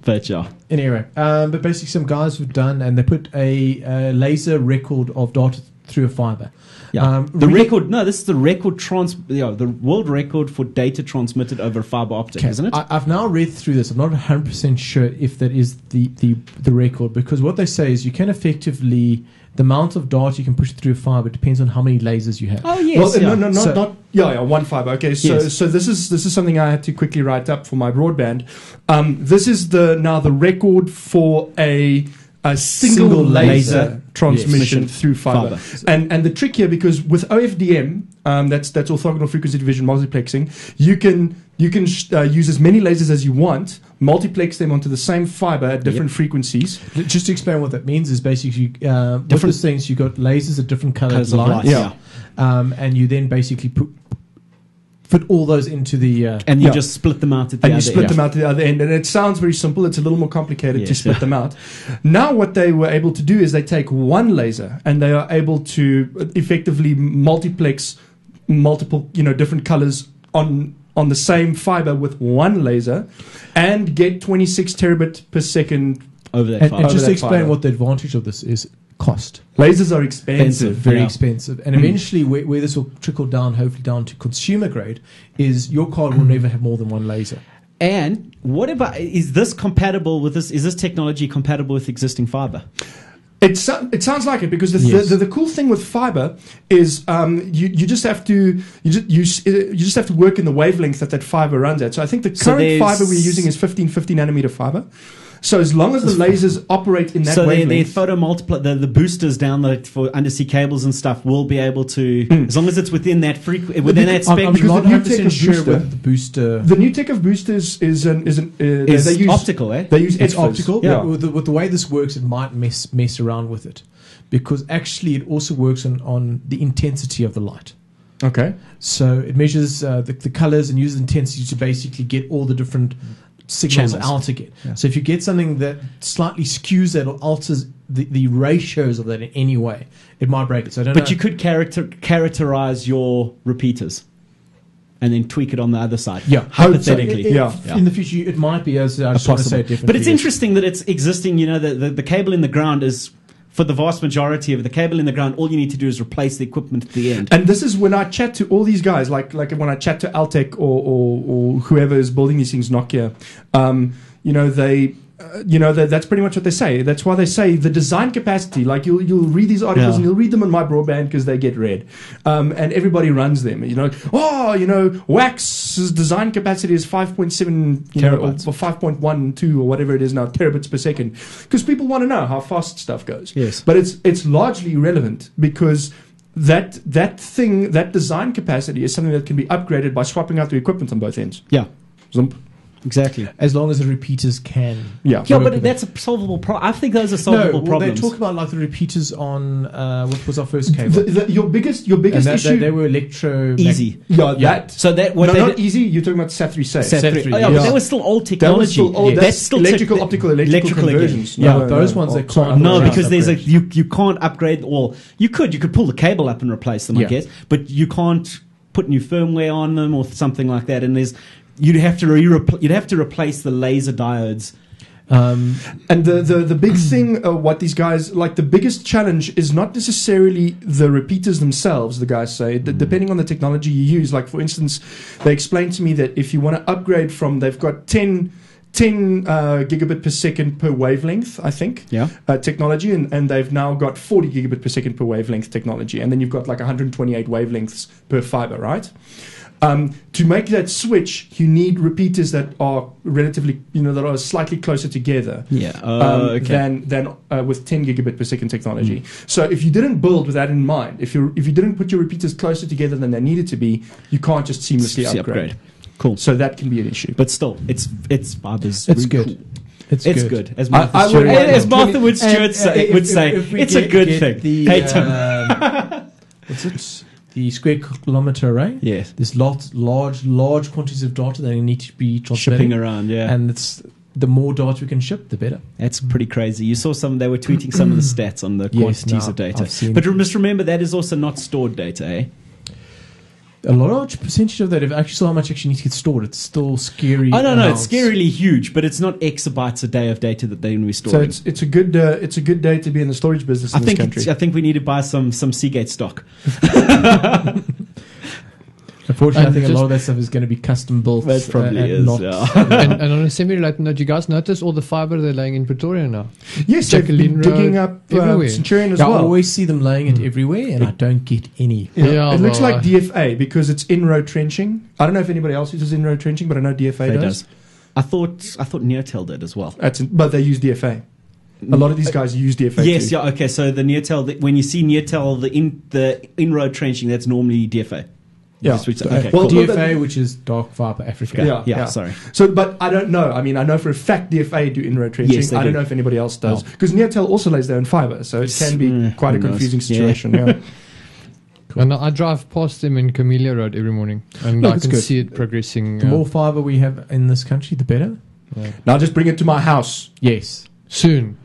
But yeah, Anyway, um, but basically, some guys have done, and they put a, uh laser record of data through a fiber. yeah. Um, the really- record, no, this is the record trans, yeah, the world record for data transmitted over fiber optic, Okay, isn't it? I, I've now read through this. I'm not 100 percent sure if that is the, the the record because what they say is you can effectively the amount of data you can push through a fiber depends on how many lasers you have. oh yes, well, yeah. no, no, not, So- not yeah, yeah, one fiber. Okay, so Yes. so this is this is something I had to quickly write up for my broadband. Um, this is the now the record for a a single, Single laser, laser transmission Yes. through fiber. Fiber. And and the trick here because with OFDM, um, that's that's orthogonal frequency division multiplexing, you can you can sh- uh, use as many lasers as you want, multiplex them onto the same fiber at different frequencies. Just to explain what that means is basically uh, what Different- this things You've got lasers at different colored Colours of lines, light, Yeah. um, and you then basically put fit all those into the uh, and you Yeah. just split them out at the and you split end. them out to the other end. And it sounds very simple. It's a little more complicated to split yeah. them out. Now, what they were able to do is they take one laser and they are able to effectively multiplex multiple, you know, different colors on on the same fiber with one laser, and get 26 terabit per second. over that and, fiber. and just that to explain fiber. what the advantage of this is cost Lasers are expensive. Expensive. very Yeah. expensive and Mm. eventually where, where this will trickle down hopefully down to consumer grade is your card will never have more than one laser And what about is this compatible with this? Is this technology compatible with existing fiber? It, so, it sounds like it because the, Yes. the, the, the cool thing with fiber is um, you, you just have to you just, you, uh, you just have to work in the wavelength that that fiber runs at. So I think the current there's- fiber we're using is 15, 50 nanometer fiber. So as long as the lasers operate in that so their, their wavelength, photo multiply the, the boosters down the for undersea cables and stuff will be able to as long as it's within that frequency, within that. I'm, I'm spectrum. not the new 100% tech of sure booster- whether the booster the new tech of boosters is an is an uh, is they use optical, eh? They use it's EDFAs. optical Yeah. but with the, with the way this works it might mess mess around with it because actually it also works on, on the intensity of the light Okay. so it measures uh, the, the colors and uses intensity to basically get all the different signals Channels. out again. Yeah. So if you get something that slightly skews that or alters the, the ratios of that in any way, it might break it. So I don't But know. you could character characterize your repeaters. and then tweak it on the other side. Yeah. hypothetically. So, i- Yeah. if- In the future, it might be as I just want to say it differently. But it's interesting that it's existing. You know, the, the, the cable in the ground is for the vast majority of the cable in the ground. All you need to do is replace the equipment at the end. And this is when I chat to all these guys, like like when I chat to Altec or, or, or whoever is building these things, Nokia. Um, you know they. Uh, you know that, that's pretty much what they say. That's why they say the design capacity. Like you'll you'll read these articles Yeah. and you'll read them on my broadband because they get read, um, and everybody runs them. You know, oh, you know, WACS's design capacity is five point seven, you know, or, or five point one two or whatever it is now, terabits per second, because people want to know how fast stuff goes. Yes. But it's it's largely irrelevant because that that thing that design capacity is something that can be upgraded by swapping out the equipment on both ends. Yeah, Zump. Exactly. as long as the repeaters can. Yeah. Yeah, but that's a solvable problem. I think those are No, solvable well, they talk about like the repeaters on uh, what was our first cable, The, the, your biggest your and biggest that, issue. they, they were electro Easy. yeah, Yeah. that. So that what no, they not did, easy. You're talking about Sat three Sat. Set Set three. three, Oh, yeah, yeah. but they were still old That technology. was still old. Yes. That's still electrical, tech- optical, electrical, electrical again. conversions. Yeah, those ones they can't- No, because there's a you you can't upgrade or you could you could pull the cable up and replace them, I guess, but you can't put new firmware on them or something like that. And there's you'd have to re- you'd have to replace the laser diodes. Um, And the, the, the big thing, uh, what these guys like, the biggest challenge is not necessarily the repeaters themselves, the guys say, D- depending on the technology you use. Like, for instance, they explained to me that if you want to upgrade from, they've got 10, 10 uh, gigabit per second per wavelength, I think, Yeah. uh, technology, and, and they've now got 40 gigabit per second per wavelength technology. And then you've got like 128 wavelengths per fiber, right? Um, to make that switch, you need repeaters that are relatively, you know, that are slightly closer together Yeah. um, Uh, okay. than than uh, with 10 gigabit per second technology. So if you didn't build with that in mind, if you if you didn't put your repeaters closer together than they needed to be, you can't just seamlessly See, upgrade. Cool. So that can be an issue. But still, it's it's fibers. It's really good. cool. it's, It's good. good. As Martha I would- Stewart, I- as Martha Wood Stewart uh, say, if- would if- say, if we it's a good thing. The, hey, Tim. um, what's it? The square kilometer array. yes. There's lots, large, large quantities of data that need to be Shipping around, yeah. and it's the more data we can ship, the better. That's pretty crazy. You saw some, they were tweeting some of the stats on the Yes, quantities no, of data. But just remember, that is also not stored data, eh? A large percentage of that, if actually saw how much actually needs to get stored, it's still scary. I don't know. It's scarily huge, but it's not exabytes a day of data that they're going to be So it's it's a good uh, it's a good day to be in the storage business I in think this country. I think we need to buy some some Seagate stock. Unfortunately, I And think a lot of that stuff is going to be custom built. That probably uh, and is. Not, yeah. and, and on a semi-related note, you guys notice all the fiber they're laying in Pretoria now. yes, they've Jacqueline digging Road, up uh. Centurion as Yeah, I always see them laying it everywhere, and I don't get any. Yeah, Yeah, it looks well, like DFA because it's in-road trenching. I don't know if anybody else uses in-road trenching, but I know DFA They does. does. I thought I thought Neotel did as well. That's but they use DFA. A lot of these guys use DFA. Yes, too. yeah, okay. So the Neotel, the, when you see Neotel, the in the inroad trenching, that's normally DFA. Yeah. Just switch- okay. well, cool. but DFA, which is Dark Fiber Africa. Yeah, yeah, yeah. Sorry. So, but I don't know. I mean, I know for a fact DFA do in-road trenching. Yes, they I don't know if anybody else does No. because Neotel also lays their own fiber, so it can be Mm, quite a who knows? confusing Yeah. situation. Yeah. And I drive past them in Camellia Road every morning, and No, I can good. see it progressing. The uh, more fiber we have in this country, the better. yeah. now just bring it to my house. Yes. Soon.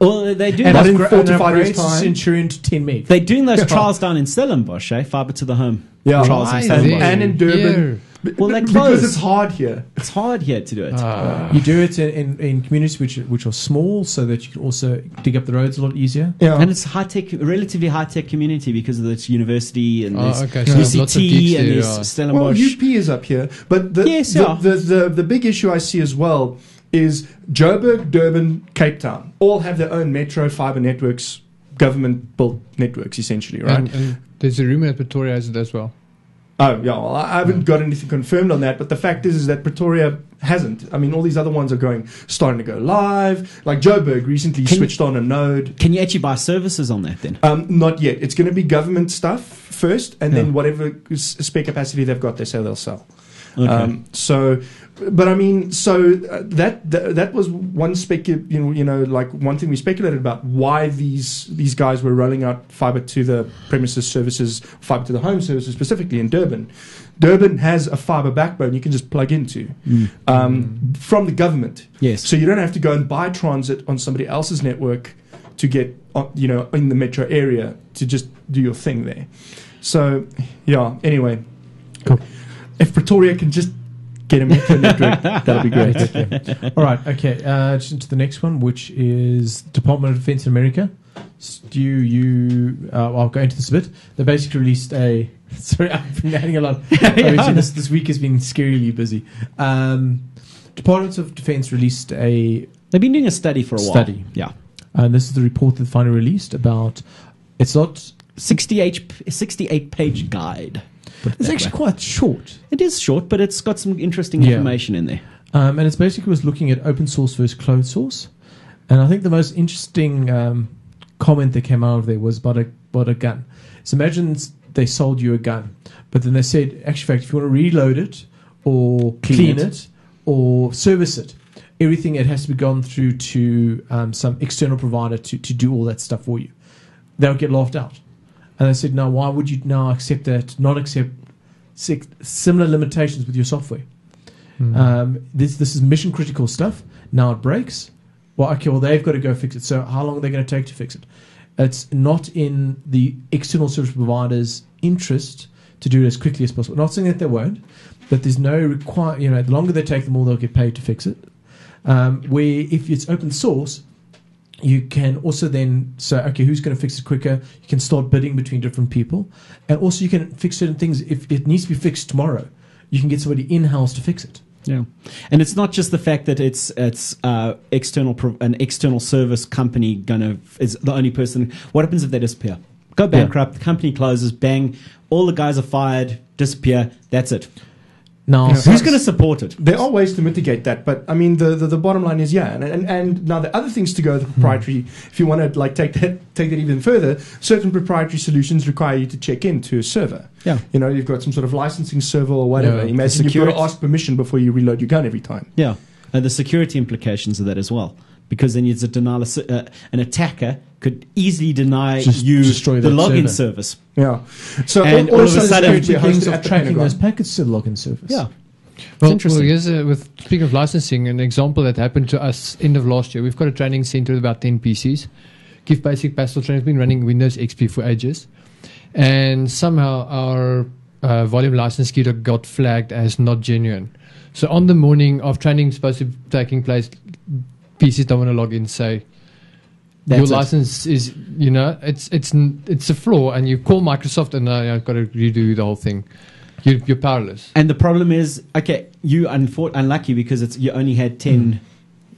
Well, they do. And those- in upgra- four to and five years' time- Centurion to 10 meg. they're doing those trials down in Stellenbosch, eh? Fiber to the home. Yeah. Trials in Why Stellenbosch. And in Durban. Yeah. Well, they because closed. it's hard here. It's hard here to do it. Ah. You do it in, in, in communities which which are small, so that you can also dig up the roads a lot easier. Yeah. and it's high tech, relatively high tech community because of its university and Oh, there's okay, so there's UCT and there, there's yeah. Well, Stellenbosch. UP is up here, but the, Yes, the, yeah. the, the, the big issue I see as well is Joburg, Durban, Cape Town all have their own metro fiber networks, government built networks essentially, right? And, and there's a rumor that Pretoria has it as well. Oh yeah, well, I I haven't got anything confirmed on that, but the fact is, is that Pretoria hasn't. I mean, all these other ones are going, starting to go live. Like Joburg recently Can- switched on a node. Can you actually buy services on that then? Um, not yet. It's going to be government stuff first, and Yeah. then whatever s- spare capacity they've got, they say they'll sell. Okay. Um, so, but I mean, so uh, that, that that was one specu- you know, you know, like one thing we speculated about why these these guys were rolling out fiber to the premises services, fiber to the home services specifically in Durban. Durban has a fiber backbone you can just plug into Mm. um, from the government, Yes. so you don't have to go and buy transit on somebody else's network to get, on, you know, in the metro area to just do your thing there. So, yeah. Anyway, Cool. if Pretoria can just get him into a network, that'll be great. All right, okay. Uh, just into the next one, which is Department of Defense in America. Stu, you, uh, I'll go into this a bit. They basically released a. Sorry, I've been adding a lot. Obviously, this, this week has been scarily busy. Um, Department of Defense released a, They've been doing a study for a while. Study. Yeah. and this is the report that finally released about. It's not. 68, 68 page guide. It's actually way. quite short. It is short, but it's got some interesting Yeah. information in there. Um, and it's basically was looking at open source versus closed source. And I think the most interesting um, comment that came out of there was about a, about a gun. So imagine they sold you a gun, but then they said, actually, fact, if you want to reload it or Clean clean, it. it. or service it, everything it has to be gone through to um, some external provider to, to do all that stuff for you. They'll get laughed out. And they said, no, why would you now accept that, not accept si- similar limitations with your software? Hmm. Um, this this is mission critical stuff. Now it breaks. Well, okay, well they've got to go fix it. So how long are they going to take to fix it? It's not in the external service provider's interest to do it as quickly as possible. Not saying that they won't, but there's no require. You know, the longer they take, the more they'll get paid to fix it. Um, where if it's open source, you can also then say, okay, who's going to fix it quicker? You can start bidding between different people, and also you can fix certain things if it needs to be fixed tomorrow. You can get somebody in house to fix it. Yeah, and it's not just the fact that it's it's uh, external pro- an external service company gonna is the only person. What happens if they disappear? Go bankrupt. The company closes. Bang! All the guys are fired. Disappear. That's it. Now, Yeah. Who's going to support it? There are ways to mitigate that, but I mean, the, the, the bottom line is yeah, and, and and now the other things to go with the hmm. proprietary. If you want to like take that take that even further, certain proprietary solutions require you to check into a server. Yeah. You know, you've got some sort of licensing server or whatever. Yeah. Imagine The you've got to ask permission before you reload your gun every time. Yeah, and the security implications of that as well, because then it's a denial. Of, uh, an attacker could easily deny Just you destroy the login server. service. Yeah. So And all of a sudden- security things hosted of tracking those packets to the login service. Yeah, Well, interesting. well, here's a, with speaking of licensing, an example that happened to us end of last year. We've got a training center with about ten PCs. Give Basic Pastel Training has been running Windows XP for ages, and somehow our uh, volume license key got flagged as not genuine. So on the morning of training supposed to be taking place, PCs don't want to log in. Say your That's it. license is, you know, it's it's it's a flaw, and you call Microsoft and uh, I've got to redo the whole thing. You, you're powerless. And the problem is, okay, you unfor- unlucky because it's you only had 10,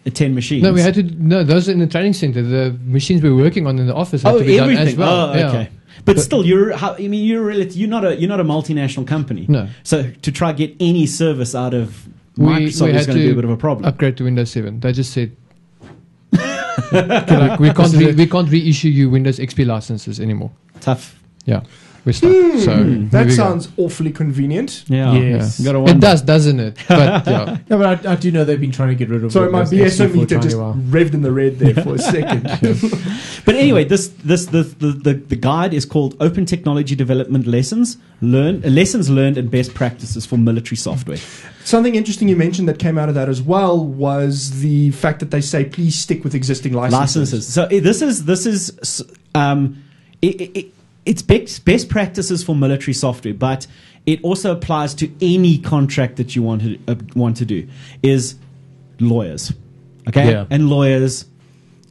uh, 10 machines. No, we had to. No, those in the training center. The machines we were working on in the office had Oh, to be done everything. as well. Oh, Yeah. okay. But, But- still, you're. How, I mean, you're Really, You're not a. You're not a multinational company. No. So to try to get any service out of Microsoft we is going to be a bit of a problem. Upgrade to Windows 7. They just said. like, we can't re- we can't reissue you Windows XP licenses anymore. Tough. Yeah, we're stuck. so Hmm, that here we go. sounds awfully convenient. Yeah. Yes. You gotta It wonder. does, doesn't it? But yeah, Yeah, but I, I do know they've been trying to get rid of. Sorry, my Windows BSO XP for a meter just while. revved in the red there for a second. But anyway, this this the, the, the, the guide is called Open Technology Development Lessons Learn uh, Lessons Learned and Best Practices for Military Software. Something interesting you mentioned that came out of that as well was the fact that they say please stick with existing licenses. licenses. So eh, this is this is um, it, it, it- it's best best practices for military software, but it also applies to any contract that you want to uh, want to do. Is lawyers, okay? Yeah. And lawyers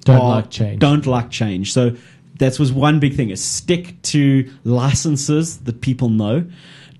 Don't are- like change. Don't like change. So that was one big thing: is stick to licenses that people know.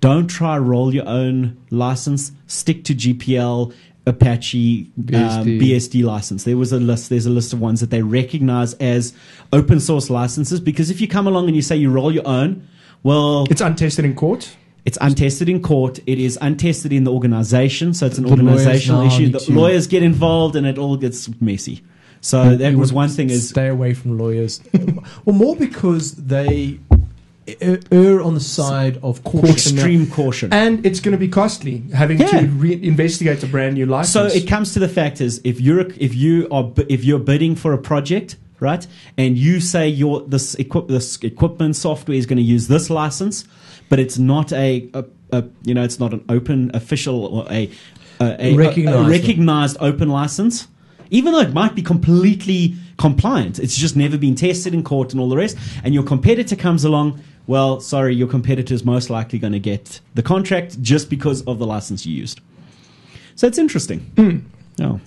Don't try to roll your own license. Stick to GPL, Apache, um, BSD. BSD license. There was a list. There's a list of ones that they recognize as open source licenses. Because if you come along and you say you roll your own, well, It's untested in court. it's untested in court. It is untested in the organization, so it's an The organizational issue. The lawyers get involved, and it all gets messy. So that was one thing. Is stay away from lawyers. well, more because they err on the side of caution. extreme caution. And it's going to be costly having Yeah. to re- investigate a brand new license. So it comes to the fact is if you're if you are if you're bidding for a project, right, and you say your this equip this equipment software is going to use this license, but it's not a, a, a you know it's not an open official or a a, a, Recognized a recognized open license. Even though it might be completely compliant, it's just never been tested in court and all the rest. And your competitor comes along, well, sorry, your competitor's most likely going to get the contract just because of the license you used. So it's interesting. Hmm. Yeah.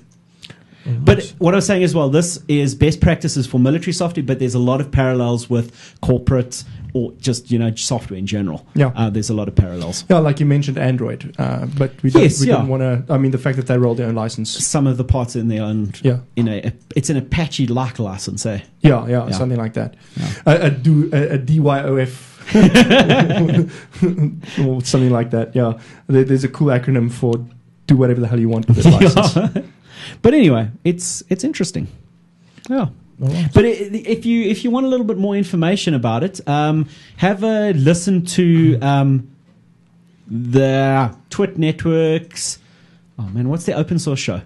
But what I was saying as well, this is best practices for military software, but there's a lot of parallels with corporate or just you know software in general. Yeah. uh, there's a lot of parallels. Yeah, like you mentioned Android, uh, but we don't, Yes, we yeah. don't want to. I mean, the fact that they roll their own license. Some of the parts in there, and Yeah, in a it's an Apache-like license, eh? yeah, yeah, Yeah. something like that. Yeah. A, a, do, a, a DYOF. or something like that. Yeah, there, there's a cool acronym for do whatever the hell you want with this license. but anyway, it's it's interesting. Yeah. But if you if you want a little bit more information about it, um, have a listen to um, the TWiT Networks. Oh man, what's the open source show?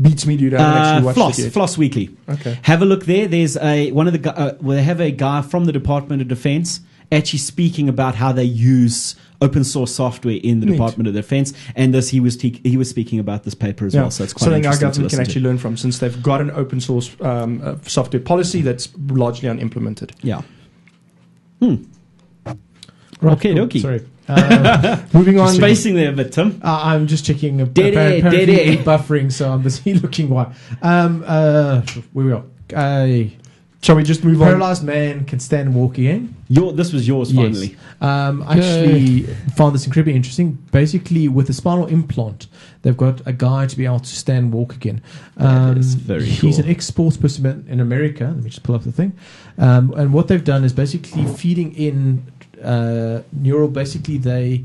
Beats me, dude. I haven't Uh, actually watched Floss it yet. Floss Weekly. Okay. Have a look there. There's a one of the gu- uh, well, they have a guy from the Department of Defense actually speaking about how they use open source software in the Neat. Department of Defense, and this he was te- he was speaking about this paper as Yeah. well. So it's quite something our interesting to government can listen to. actually learn from since they've got an open source um, uh, software policy that's largely unimplemented. Yeah. Hmm. Right, Okay, cool. dokie. Sorry. Uh, Moving on. Spacing there a bit, Tim. Uh, I'm just checking. A, Dead air, dead air. buffering, so I'm busy looking why. Um, uh, where we are. A Shall we just move on? paralyzed man can stand and walk again. Your this was yours finally. Um, I actually found this incredibly interesting. Basically, with a spinal implant, they've got a guy to be able to stand and walk again. That Um, is very He's cool. an ex-sports person in America. Let me just pull up the thing. Um, and what they've done is basically feeding in uh, neural. Basically, they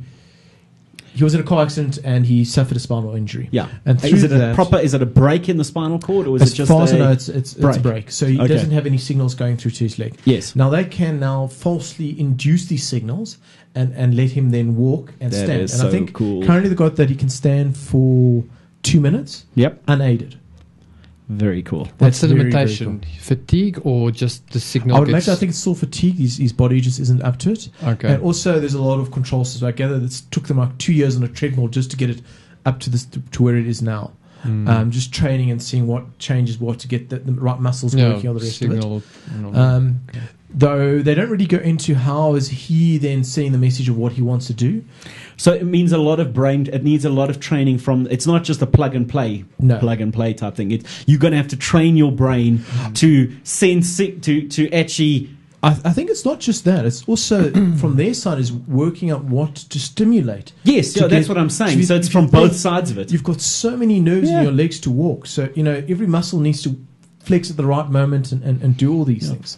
he was in a car accident and he suffered a spinal injury. Yeah. And uh, is it a proper? Is it a break in the spinal cord, or is it just far as a, know, it's it's, it's a break? break. So he Okay. doesn't have any signals going through to his leg. yes? Now they can now falsely induce these signals and, and let him then walk and That stand. is and so I think cool. currently they've got that he can stand for two minutes Yep. unaided. Very cool. What's That's the very, very limitation? Fatigue or just the signal? I would gets- imagine I think it's still fatigue. His, his body just isn't up to it. Okay. And also there's a lot of control systems. I gather that took them like two years on a treadmill just to get it up to this to where it is now. Mm. Um, just training and seeing what changes what to get the, the right muscles Yeah, working, all the rest of it. signal. no, no. Um, Okay. Though they don't really go into how is he then seeing the message of what he wants to do. So it means a lot of brain. It needs a lot of training from. It's not just a plug and play, No. plug and play type thing. It, you're going to have to train your brain mm. to sense it, to to actually. I, I think it's not just that. It's also from their side is working out what to stimulate. Yes, To yeah, that's get- what I'm saying. So it's from both sides of it. You've got so many nerves Yeah. in your legs to walk. So you know every muscle needs to flex at the right moment and, and, and do all these Yeah. things.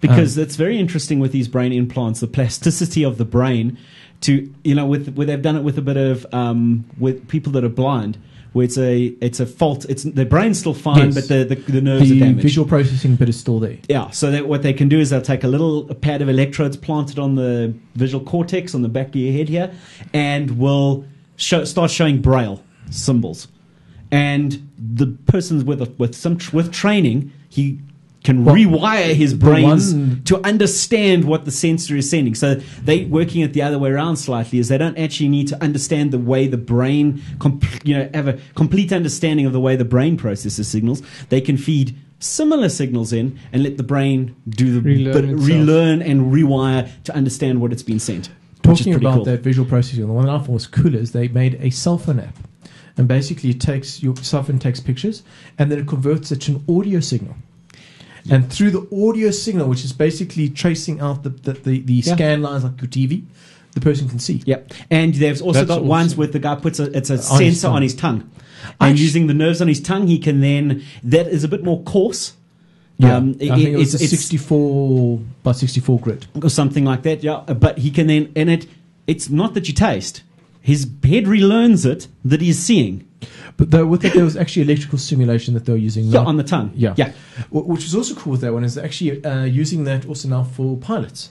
Because it's very interesting with these brain implants, the plasticity of the brain. To you know, with where they've done it with a bit of um, with people that are blind, where it's a it's a fault. It's the brain's still fine, Yes. but the, the the nerves are damaged. visual processing bit is still there. Yeah, so that what they can do is they'll take a little a pad of electrodes planted on the visual cortex on the back of your head here, and will show, start showing braille symbols. And the person with with some with training, he can Well, rewire his brains one- to understand what the sensor is sending. So they working it the other way around slightly is they don't actually need to understand the way the brain, comp- you know, have a complete understanding of the way the brain processes signals. They can feed similar signals in and let the brain do the Relearn but itself. relearn and rewire to understand what it's been sent. Talking about cool. that visual processing, the one that I thought was cool is they made a cell phone app. And basically, it takes your cell phone takes pictures and then it converts it to an audio signal. And through the audio signal, which is basically tracing out the, the, the, the Yeah. scan lines like your TV, the person can see. Yep. And they've also That's got ones where the guy puts a it's a On sensor tongue. on his tongue. And actu- using the nerves on his tongue, he can then that is a bit more coarse. Yeah, Um, I think it was it's- a 64 by 64 grid. or something like that. Yeah, but he can then and it. It's not that you taste. His head relearns it that he's seeing. But though with it, there was actually electrical stimulation that they were using. Yeah, not- on the tongue. Yeah. yeah. Wh- Which is also cool with that one is they're actually uh, using that also now for pilots,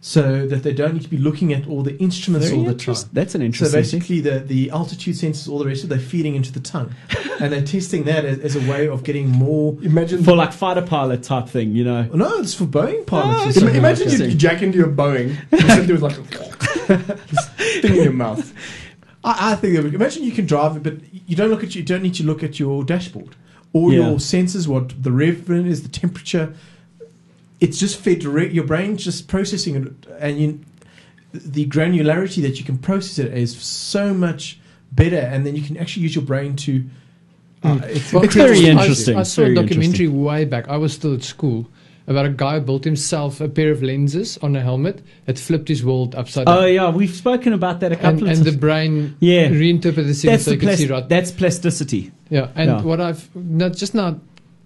so that they don't need to be looking at all the instruments Very all the interest- time. That's an interesting. So basically, the, the altitude sensors, all the rest of it, they're feeding into the tongue, and they're testing that as, as a way of getting more. Imagine, for like fighter pilot type thing, you know. No, it's for Boeing pilots. Or Im- imagine like you, that. jack into your Boeing and sit there with like this thing in your mouth. I, I think that would- imagine you can drive it, but you don't look at you don't need to look at your dashboard. All Yeah. your sensors, what the rev is, the temperature. it's just fed direct. Your brain's just processing it, and you, the granularity that you can process it is so much better, and then you can actually use your brain to. Uh, it's, Well, It's very I- interesting. I, It's saw a documentary way back. I was still at school about a guy who built himself a pair of lenses on a helmet that flipped his world upside down. Oh yeah, we've spoken about that a couple and of times. And the brain Yeah. reinterpreted the signal That's so the you can plas- see right. that's plasticity. Yeah, and Yeah. what I've not just now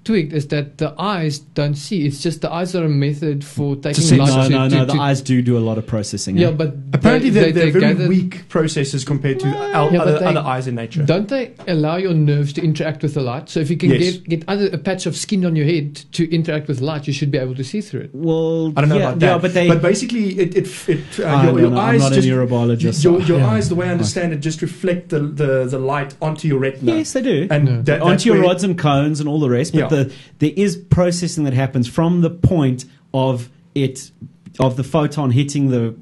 tweaked is that the eyes don't see. It's just the eyes are a method for taking see- light No, to, no, to, no. to, The eyes do do a lot of processing. Yeah, eh? but Apparently, they, they're, they, they're very gather- weak processes compared to our Yeah, other, they- other eyes in nature. Don't they allow your nerves to interact with the light? So if you can Yes. get get other, a patch of skin on your head to interact with light, you should be able to see through it. well, I don't know yeah, about that. Yeah, but they. but basically, it, it, it uh, your, your know, eyes I'm not just a neurobiologist. your, your Yeah. eyes, the way I understand it, just reflect the, the, the light onto your retina. yes, they do. and Yeah. that, onto your rods and cones and all the rest. But Yeah. The there is processing that happens from the point of it of the photon hitting the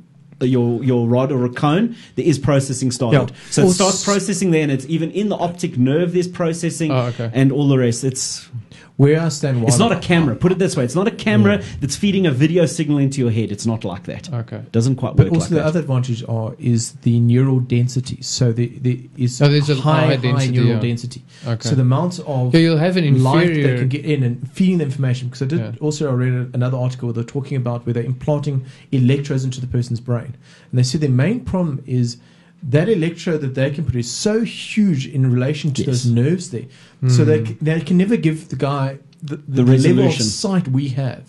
your your rod or a cone. There is processing started. Yeah. So it starts s- processing there, and it's even in the optic nerve. There's processing Oh, okay. and all the rest. It's where I stand. it's not a camera. Put it this way: it's not a camera that's feeding a video signal into your head. It's not like that. Okay. Doesn't quite But work But also like the that. other advantage are is the neural density. So there, there is Oh, there's a high, high high density, neural yeah. density. Okay. So the amount of yeah, you'll have an light that can get in and feeding the information. Because I did Yeah. also I read another article where they're talking about where they're implanting electrodes into the person's brain, and they said their main problem is that electrode that they can put is so huge in relation to Yes. those nerves there, so Hmm. they they can never give the guy the, The level of sight we have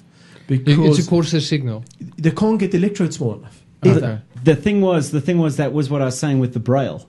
because it's a coarser signal. they can't get the electrode small enough. Okay. The thing was, the thing was that was what I was saying with the braille.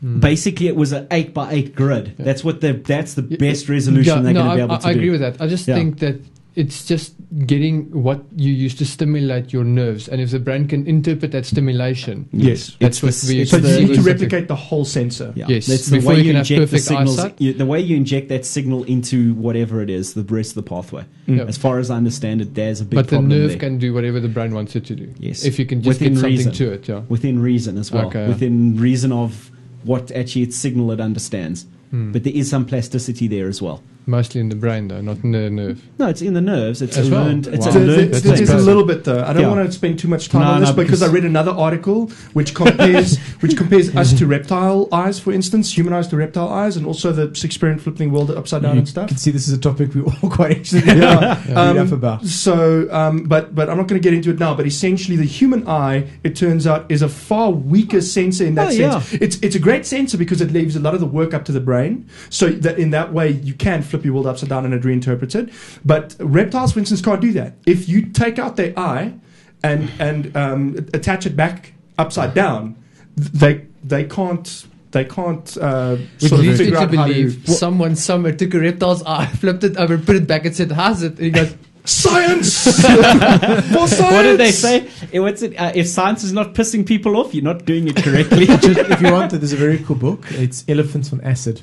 Hmm. Basically, it was an eight by eight grid. Yeah. That's what the that's the best resolution Yeah, they're no, going to be I, able I, to I do. agree with that. I just Yeah. think that it's just getting what you use to stimulate your nerves, and if the brain can interpret that stimulation, Yes. that's what the- we. it's So you need to replicate the whole sensor. Yeah. Yes, that's the before way you you can have inject the perfect signals. You, the way you inject that signal into whatever it is, the rest of the pathway. Yeah. As far as I understand it, there's a big But the nerve there. can do whatever the brain wants it to do. Yes. if you can just Within get something reason. to it. Yeah. within reason as well. Okay. Within reason of what actually its signal it understands. Hmm. But there is some plasticity there as well. Mostly in the brain, though, not in the nerve. No, it's in the nerves. It's As a well. learned. It's Wow. a learned that's thing. a little bit though. I don't Yeah. want to spend too much time No, on this no, because, because- I read another article which compares which compares us to reptile eyes, for instance, human eyes to reptile eyes, and also the experiment flipping world upside down you and stuff. You can see this is a topic we're all quite interested in. Yeah. Read Um, up about. So, um, but but I'm not going to get into it now. But essentially, the human eye, it turns out, is a far weaker sensor in that Oh, sense. yeah. It's it's a great sensor because it leaves a lot of the work up to the brain. So that in that way, you can flip your world upside down and it reinterprets it. But reptiles, for instance, can't do that. If you take out their eye and and um, attach it back upside down, they they can't they can't uh, sort of leads me figure to out how to. believe someone somewhere took a reptile's eye, flipped it over, put it back, and said, "How's it?" And he goes, Science for science. What did they say? Eh, What's it? Uh, if science is not pissing people off, you're not doing it correctly. Just, if you want, it, there's a very cool book. It's Elephants on Acid.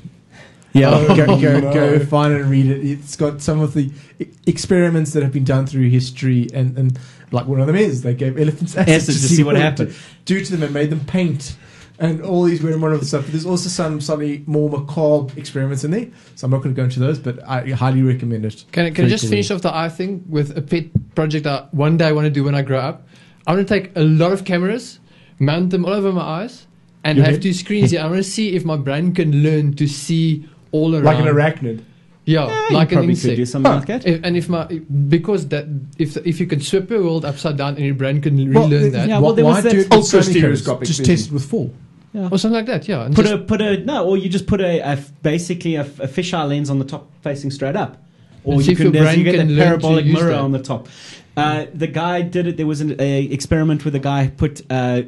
Yeah. Oh, go, go, Oh, go find it and read it. It's got some of the e- experiments that have been done through history, and, and like one of them is they gave elephants acid, Acid to see what it happened. would Do to them and made them paint. And all these weird and wonderful stuff. But there's also some slightly more macabre experiments in there. So I'm not going to go into those, but I highly recommend it. "Can I, can I just cool. finish off the eye thing with a pet project that one day I want to do when I grow up? I want to take a lot of cameras, mount them all over my eyes, and Your have head? two screens here. I want to see if my brain can learn to see all around. like an arachnid. Yeah, Yeah, you like an probably could do insect. something Huh. like that. If, and if my because that if if you can swap your world upside down and your brain can relearn Well, that yeah, why, well, there why was that do ultra so many cameras? stereoscopic Just vision. test with four. Yeah. or something like that, yeah. And Put a put a no, or you just put a, a f- basically a, f- a fisheye lens on the top, facing straight up, or you can your there's- brain you get can that learn parabolic mirror that. on the top. Uh, the guy did it. There was an a experiment where the guy put uh,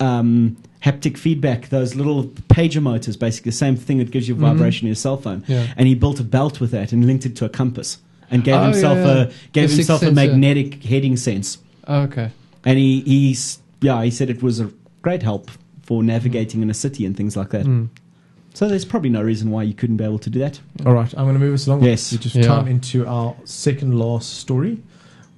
um, haptic feedback, those little pager motors, basically the same thing that gives you Mhm. vibration in your cell phone, yeah. and he built a belt with that and linked it to a compass and gave Oh, himself yeah, yeah. a gave The himself a sense, yeah. magnetic heading sense, Oh, okay. and he he's yeah he said it was a great help for navigating in a city and things like that. Mm. So there's probably no reason why you couldn't be able to do that. All right, I'm going to move us along. Yes. We just Yeah. time into our second last story,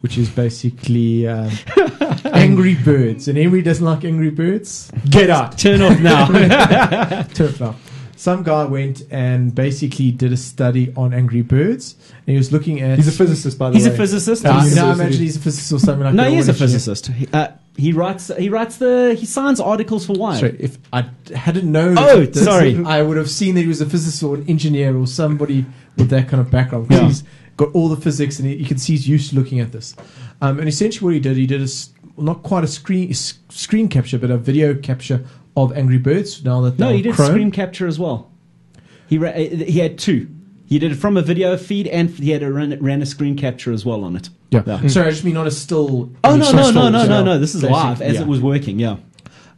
which is basically um, Angry Birds. And Henry doesn't like Angry Birds. Get out. Turn off now. Turf now. some guy went and basically did a study on angry birds, and he was looking at. He's a physicist, by the He's way. He's a physicist. Uh, He's- no, I imagine he's a physicist or something like no, that. he is a physicist. He, uh, he writes. He writes the. He signs articles for Wired. Sorry, if I hadn't known. Oh, this, sorry. I would have seen that he was a physicist or an engineer or somebody with that kind of background. Yeah. He's got all the physics, and you can see he's used to looking at this. Um, and essentially, what he did, he did a, not quite a screen s- screen capture, but a video capture of Angry Birds. Now that No, he did Chrome. screen capture as well. He ra- uh, he had two. He did it from a video feed, and he had a ran, ran a screen capture as well on it. Yeah. Yeah. Sorry, I just mean not a still. Oh no no no no no no! This is live as yeah. it was working. Yeah.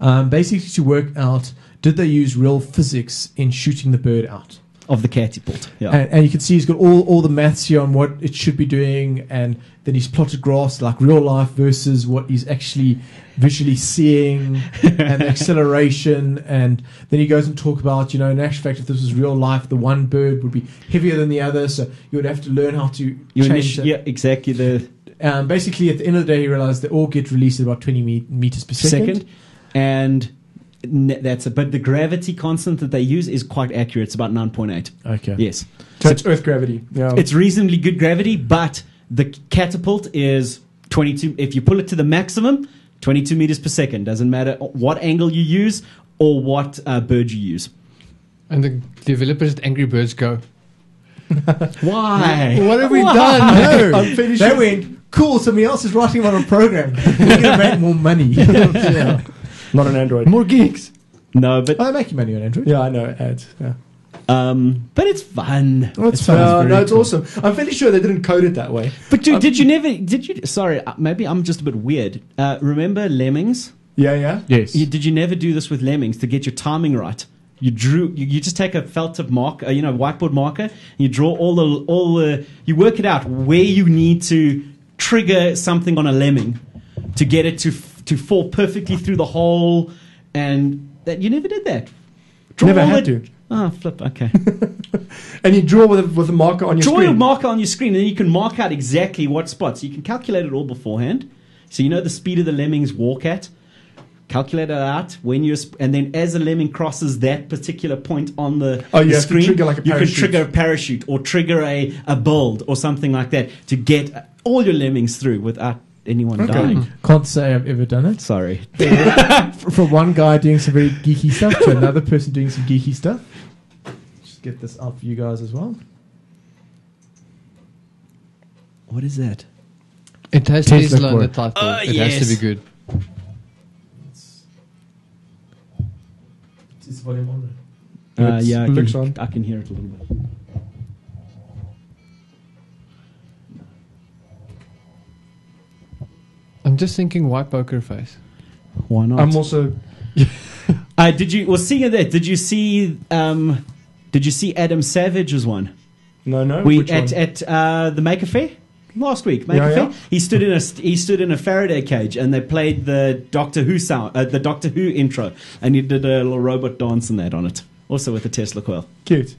Um, basically, to work out did they use real physics in shooting the bird out. Of the catapult. Yeah. And, and you can see he's got all, all the maths here on what it should be doing, and then he's plotted graphs like real life versus what he's actually visually seeing, and acceleration. And then he goes and talk about, you know, in actual fact, if this was real life, the one bird would be heavier than the other, so you would have to learn how to You change initi- it. yeah, exactly. The Um, basically, at the end of the day, he realized they all get released at about 20 me- meters per second. second, and that's it. But the gravity constant that they use is quite accurate. It's about nine point eight. Okay. Yes, So it's Earth gravity. Yeah. it's reasonably good gravity, but the catapult is twenty two. If you pull it to the maximum, twenty two meters per second. Doesn't matter what angle you use or what uh, bird you use. And the developers at Angry Birds go, Why? What have we Why? done? No, I'm finished they with- went, cool, somebody else is writing about a program. We're going to make more money. yeah. Not an Android. More gigs. No, but Oh, they're making money on Android. Yeah, I know. Ads. Yeah. um, but it's fun. Oh, it's It's fun. uh, no, it's cool. awesome. I'm fairly sure they didn't code it that way. But dude, did you never? Did you? Sorry, uh, maybe I'm just a bit weird. Uh, remember Lemmings? Yeah, yeah. Yes. You, did you never do this with Lemmings to get your timing right? You drew. You, you just take a felt tip marker, uh, you know, whiteboard marker. And you draw all the all the. You work it out where you need to trigger something on a lemming to get it to f- to fall perfectly through the hole, and that you never did that. Never had the- to. Oh, flip. Okay. And you draw with a, with a marker on your Draw screen. your marker on your screen, and then you can mark out exactly what spots. You can calculate it all beforehand, so you know the speed of the lemmings walk at. Calculate it out when you're, sp- and then as a lemming crosses that particular point on the, Oh, you the screen, trigger like a you can trigger a parachute or trigger a, a build or something like that to get all your lemmings through without anyone Okay. dying. Can't say I've ever done it. Sorry. From one guy doing some very geeky stuff to another person doing some geeky stuff. Just get this up for you guys as well. What is that? It has Tesla Tesla in the core. title. Uh, it has to be good. Is volume on Uh, yeah, I can, on. I can hear it a little bit. I'm just thinking, why poker face? Why not? I'm also. Uh, did you? Well, seeing that, did you see? Um, did you see Adam Savage's one? No, no. We Which at one? at uh, the Maker Faire last week. Maker Yeah, Faire. yeah. He stood in a he stood in a Faraday cage, and they played the Doctor Who sound, uh, the Doctor Who intro, and he did a little robot dance and that on it, also with a Tesla coil. Cute.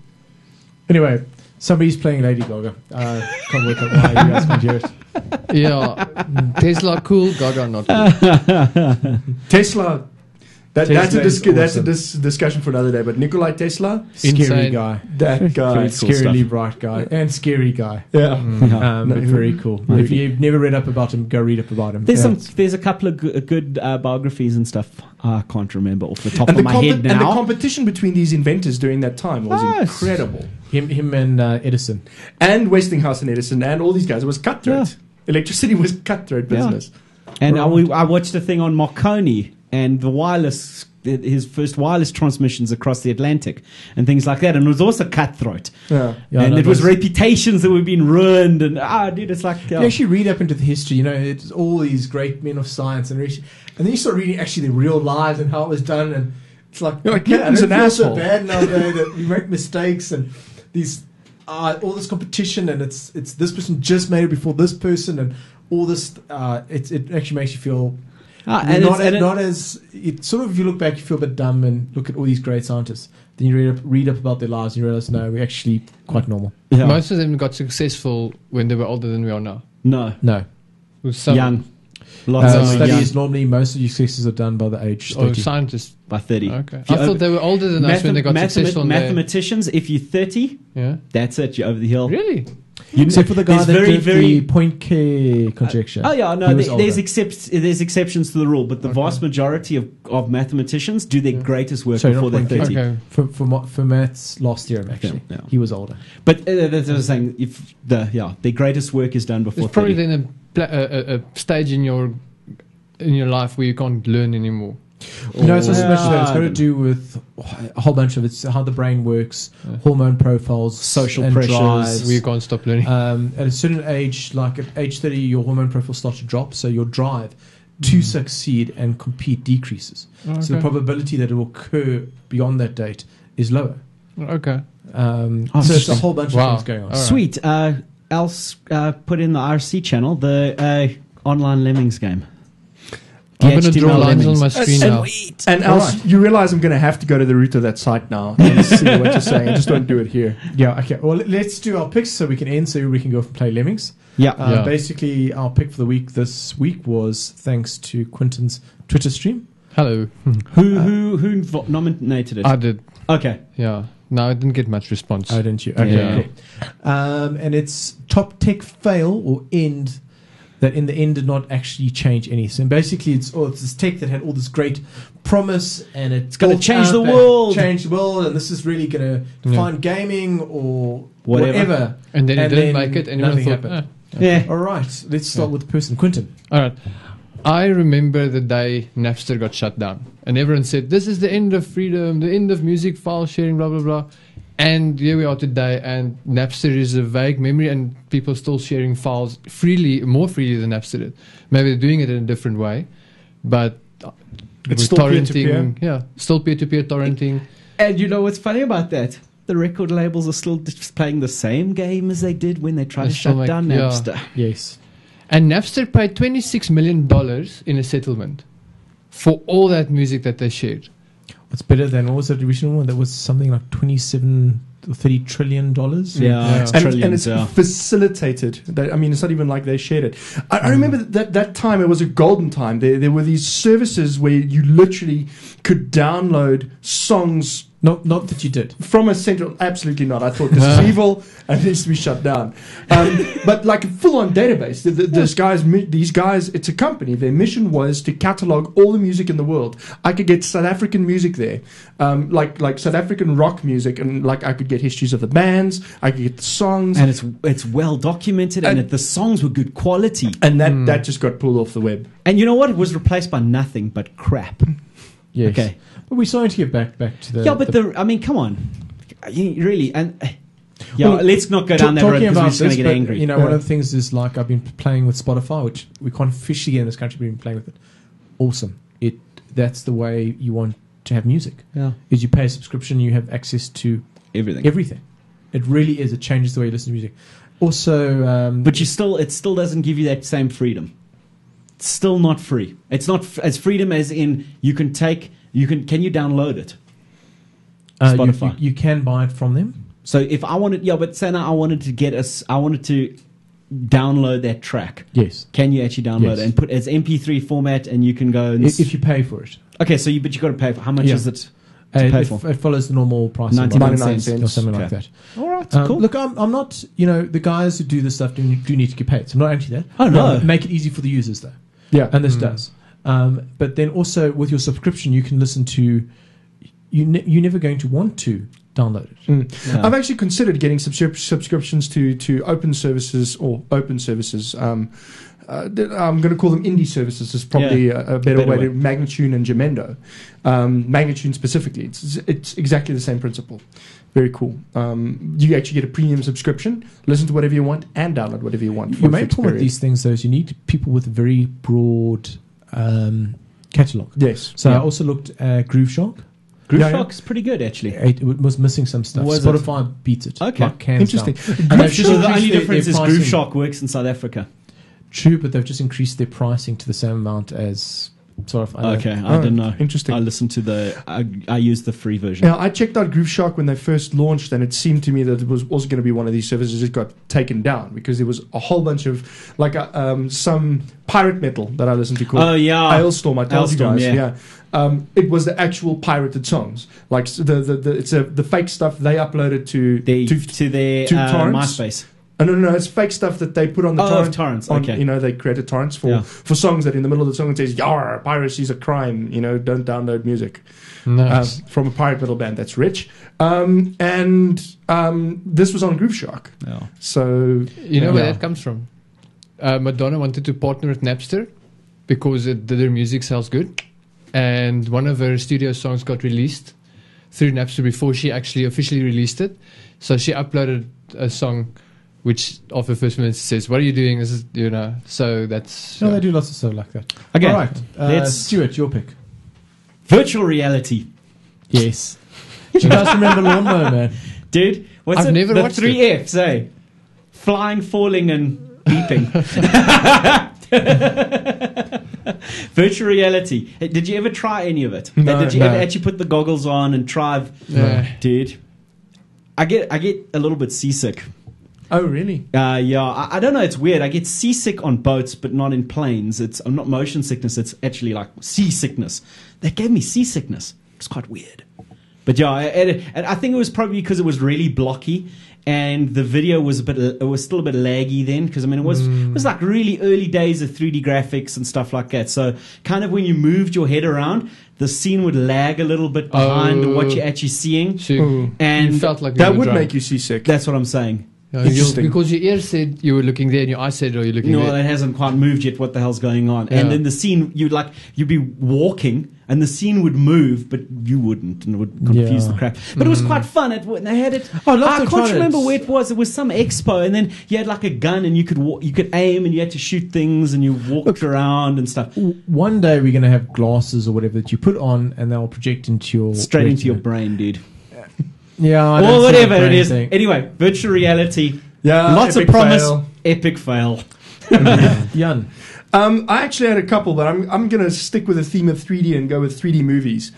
Anyway, somebody's playing Lady Gaga. Uh, can't work out why you guys can't hear it. Yeah, Tesla cool, Gaga not cool. Tesla. That, that's a, is dis- that's a awesome. dis- discussion for another day. But Nikolai Tesla, Scary guy. that guy. Very cool Scarily stuff. bright guy. And scary guy. Yeah. Um, No, but very cool. no. If you've never read up about him, go read up about him. There's Yeah. some there's a couple of good, good uh, biographies and stuff. I can't remember off the top And of the, my compe- head now. and the competition between these inventors during that time was Yes. incredible. him, him and uh, Edison. And Westinghouse and Edison and all these guys. It was cutthroat. Yeah. Electricity was cutthroat Yeah. business. And I, Right. we, I watched a thing on Marconi and the wireless, his first wireless transmissions across the Atlantic and things like that. And it was also cutthroat. Yeah. Yeah, and no, it was reputations that were being ruined. And ah, dude, it's like You actually read up into the history, you know, it's all these great men of science, and re- and then you start reading actually the real lives and how it was done, and it's like, You're like, okay, I an feel so bad now though, that we make mistakes and these uh, all this competition, and it's it's this person just made it before this person, and all this. Uh, it it actually makes you feel Ah, you're and not it's- as, and it- not as it sort of if you look back, you feel a bit dumb and look at all these great scientists. Then you read up, read up about their lives, and you realize no, we're actually quite normal. Yeah. Most of them got successful when they were older than we are now. no, no, Some, young. Lots Uh, of young studies normally most of your successes are done by the age Oh, 30. scientists. by 30. Okay. If you I thought they were older than us when they got Mathem- successful. mathematicians, if you're 30, Yeah. that's it. You're over the hill. Really? You, Except for the guy there's that very, did very, the Poincaré conjecture. Oh yeah, no. He there- there's except, there's exceptions to the rule, but the Okay. vast majority of, of mathematicians do their Yeah. greatest work Sorry, before they're point thirty. Okay. for for for maths last year actually. Yeah, yeah. He was older. But uh, that's what I was saying. If the yeah, their greatest work is done before There's probably 30. then a, a, a, a stage in your in your life where you can't learn anymore. No, it's not so much that. It's got to do with a whole bunch of it's how the brain works, Yeah. hormone profiles, Social and pressures. drives. Where you can't stop learning. Um, at a certain age, like at age 30, your hormone profile starts to drop, so your drive to succeed and compete decreases. Oh, So the probability that it will occur beyond that date is lower. okay. Um, Oh, so it's a whole bunch Wow. of things going on. All right. Sweet. Uh, else uh, put in the IRC channel the uh, online lemmings game. I'm going to draw lines on my screen And- now. And All else, you realize I'm going to have to go to the root of that site now and see what you're saying. Just don't do it here. Yeah, okay. Well, let's do our picks so we can end so we can go from play Lemmings. Yeah. Uh, Yeah. Basically, our pick for the week this week was thanks to Quintin's Twitter stream. Hello. Who who who vo- nominated it? I did. okay. Yeah. No, I didn't get much response. Oh, didn't you? Okay, Yeah. cool. Um, and it's top tech fail or end that in the end did not actually change anything. Basically, it's oh, it's this tech that had all this great promise and it's gonna change the world. change the world, and this is really going to Yeah. define gaming or Whatever. whatever. and then it didn't then make it, and everyone nothing thought, happened. "Ah." Yeah. All right, let's start Yeah. with the person, Quintin. All right. I remember the day Napster got shut down, and everyone said, "This is the end of freedom, the end of music file sharing, blah blah blah." And here we are today, and Napster is a vague memory, and people are still sharing files freely, more freely than Napster did. Maybe they're doing it in a different way, but It's with still peer-to-peer. Yeah, still peer-to-peer torrenting. And you know what's funny about that? The record labels are still just playing the same game as they did when they tried They to shut make- down yeah. Napster. Yes. And Napster paid twenty-six million dollars in a settlement for all that music that they shared. What's better than what was the original one? That was something like twenty-seven or thirty trillion dollars. Yeah, Yeah. it's and, trillions. and it's yeah. facilitated. They- I mean, it's not even like they shared it. I, I remember that that time it was a golden time. There, there were these services where you literally could download songs Not not that you did. from a central. Absolutely not. I thought this is evil and it needs to be shut down. Um, but like a full-on database. The, the, this guys, these guys, it's a company. Their mission was to catalog all the music in the world. I could get South African music there, um, like like South African rock music, and like I could get histories of the bands. I could get the songs. and it's it's well documented, and, And- it, the songs were good quality. and that, Mm. that just got pulled off the web. And you know what? It was replaced by nothing but crap. Yes. Okay. But we're starting to get back back to the. yeah, but the, I mean, come on, You- really, and yeah, Well, let's not go Ta- down that road talking because we're about just going this, to get angry. You know, Yeah. one of the things is like I've been playing with Spotify, which we can't officially get in this country. but We've been playing with it. Awesome. It that's the way you want to have music. yeah, Is you pay a subscription, you have access to everything. everything. It really is. It changes the way you listen to music. Also, um, But you still, it still doesn't give you that same freedom. It's still not free. It's not f- as freedom as in you can take, you can, can you download it? uh, you, Spotify. you, you can buy it from them. So if I wanted, yeah, but say now I wanted to get us, I wanted to download that track. Yes, Can you actually download Yes. it and put it as MP3 format, and you can go and if, if you pay for it. okay, so you but you got to pay for how much Yeah. is it? Uh, pay it, for? it follows the normal price. 99 like- Ninety-nine cents. or something like that. All right, Um, cool. Look, I'm, I'm not, you know, the guys who do this stuff do, do need to get paid. So I'm not anti that. Oh, no. Make it easy for the users, though. Yeah. And this Mm. does. Um, but then also with your subscription, you can listen to, you ne- you're never going to want to download it. Mm. Yeah. I've actually considered getting subscrip- subscriptions to, to open services or open services. Um, uh, I'm going to call them indie services. Is probably a, a better, Better way, way. to Magnatune and Jamendo. Um, Magnatune specifically, it's it's exactly the same principle. Very cool. Um, you actually get a premium subscription, listen to whatever you want, and download whatever you want. You may a main fixed problem with these things, though, is you need people with a very broad um, catalog. Yes. So Yeah. I also looked at Grooveshark. Groove Yeah, yeah. Pretty good actually. It w- was missing some stuff. Was it? Spotify beats it. Okay. Like Interesting. down. Groove And they've Shark- So the only difference their is pricing. Grooveshark works in South Africa. True, but they've just increased their pricing to the same amount as sort of. I don't- Okay, I Oh, didn't know. interesting. I listened to the. I, I used the free version. Yeah, I checked out Grooveshark when they first launched, and it seemed to me that it was also going to be one of these services that got taken down because there was a whole bunch of like uh, um, some pirate metal that I listened to called Oh yeah, Alestorm. I told you guys, yeah. yeah. Um, it was the actual pirated songs, like the the, the it's a, the fake stuff they uploaded to the, to. to, their to uh, torrents? MySpace. Oh, no, no, no, it's fake stuff that they put on the Oh, torrent. torrents. on- Okay. you know, they created torrents for Yeah. for songs that in the middle of the song it says "Yar, piracy's a crime." You know, don't download music Nice. um, from a pirate metal band that's rich. Um, and um, this was on Grooveshark. Yeah. So You know where that comes from? Uh, Madonna wanted to partner with Napster because it, their music sells good, and one of her studio songs got released through Napster before she actually officially released it. So she uploaded a song, which of the first minutes says, "What are you doing?" This is you know. So that's No, yeah. they do lots of stuff like that. Okay, All right. Uh, let's- Stewart, your pick. virtual reality, Yes. Do you guys remember Lawnmower Man? dude. What's I've it? never the watched three Fs, eh? Flying, falling, and beeping. Virtual reality. Did you ever try any of it? No, Uh, Did you no. ever actually put the goggles on and try? Yeah. Dude, I get I get a little bit seasick. Oh really? Uh, yeah, I, I don't know. It's weird. I get seasick on boats, but not in planes. It's I'm not motion sickness. It's actually like seasickness. They gave me seasickness. It's quite weird. But yeah, I, and, and I think it was probably because it was really blocky, and the video was a bit. It was still a bit laggy then because I mean it was it was like really early days of 3D graphics and stuff like that. So kind of when you moved your head around, the scene would lag a little bit behind Oh. what you're actually seeing, So Ooh. and you felt like That would drunk. make you seasick. that's what I'm saying. Oh, yeah, you- Interesting. because your ear said you were looking there, and your eye said, "Oh, you're looking No, there." that hasn't quite moved yet. What the hell's going on? Yeah. And then the scene, you'd like you'd be walking, and the scene would move, but you wouldn't, and it would confuse Yeah. the crap. But it was quite fun. It, they had it. Oh, I'd I to can't try it. remember where it was. It was some expo, and then you had like a gun, and you could wa- you could aim, and you had to shoot things, and you walked around and stuff, One day we're going to have glasses or whatever that you put on and they'll project into your. straight into your brain, dude. Yeah, I or whatever the it brain is. thing. Anyway, virtual reality. Yeah, Lots epic of promise. fail. Epic fail. Jan. Um, I actually had a couple, but I'm I'm going to stick with the theme of 3D and go with 3D movies.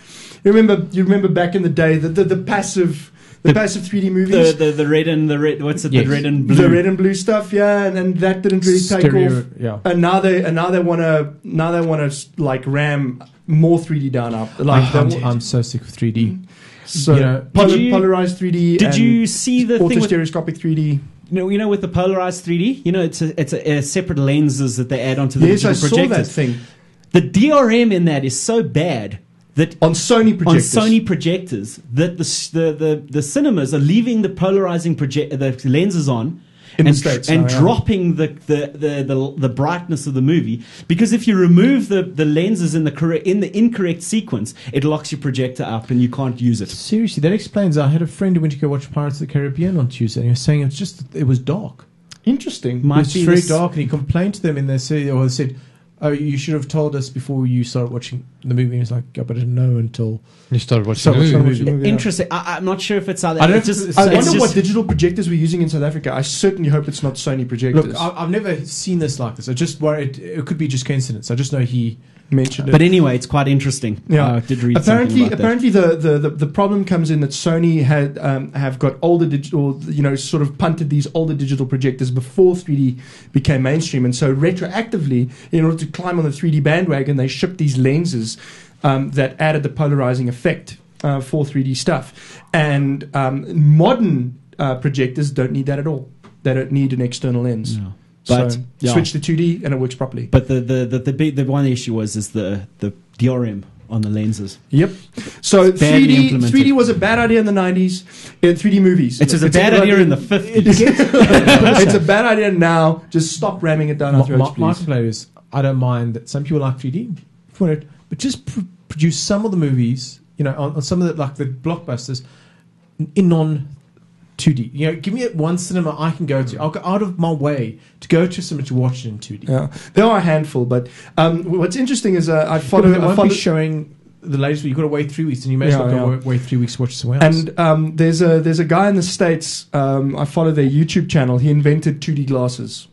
You remember you remember back in the day the the, the passive the, The- passive 3D movies. the the red and the red. What's it? Yes. The red and blue. The red and blue stuff, yeah, and, and that didn't really take Stereo, off. yeah. And now they and now they want uh, to now they want to like ram more 3D down up. Like ah, I'm, I'm so sick of 3D. So you know, polar- you- polarized 3D. Did and you see the thing with stereoscopic 3D? You know, you know, with the polarized 3D, you know, it's a, it's a, a separate lenses that they add onto the Yes, I digital saw that thing The DRM in that is so bad that on Sony projectors. on Sony projectors that the, the the the cinemas are leaving the polarizing project the lenses on. In the and, States and now, yeah. dropping the, the, the, the, the brightness of the movie because if you remove the, the lenses in the correct in the incorrect sequence, it locks your projector up and you can't use it. Seriously, that explains. I had a friend who went to go watch Pirates of the Caribbean on Tuesday, and he was saying it was just it was dark. Interesting. It Might was be very dark, and he complained to them in their city, or they said, "Oh, you should have told us before you started watching the movie." And he's like, "Yeah, but I didn't know until." You started watching So the much movie. fun. movie, yeah. Interesting. I, I'm not sure if it's South I don't It's know just, I It's wonder just- what digital projectors we're using in South Africa. I certainly hope it's not Sony projectors. Look, I, I've never seen this like this. I just worried it could be just coincidence. I just know he. Mentioned it. But anyway, it's quite interesting. Yeah. Uh, I did read apparently, apparently the, the, the, the problem comes in that Sony had um, have got older digital, you know, sort of punted these older digital projectors before 3D became mainstream, and so retroactively, in order to climb on the 3D bandwagon, they shipped these lenses um, that added the polarizing effect uh, for 3D stuff. And um, modern uh, projectors don't need that at all. They don't need an external lens. that. Yeah. But so yeah. switch to 2D and it works properly. But the the the the, big, the one issue was is the the DRM on the lenses. Yep. So 3D, 3D was a bad idea in the 90s in 3D movies. It's, just a bad good idea in the 50s. it's a bad idea now. Just stop ramming it down our My, throats, my, my please. complaint is I don't mind that some people like 3D, for it, but just pr- produce some of the movies, you know, on, on some of the like the blockbusters in non 2D. You know, give me one cinema I can go to. I'll go out of my way to go to cinema to watch it in 2D. Yeah, there are a handful, but um, what's interesting is uh, I follow. But they I won't follow be showing the latest. You've got to wait three weeks, and you may as well go yeah. wait, wait three weeks to watch somewhere else. and um, there's a there's a guy in the states. Um, I follow their YouTube channel. He invented 2D glasses.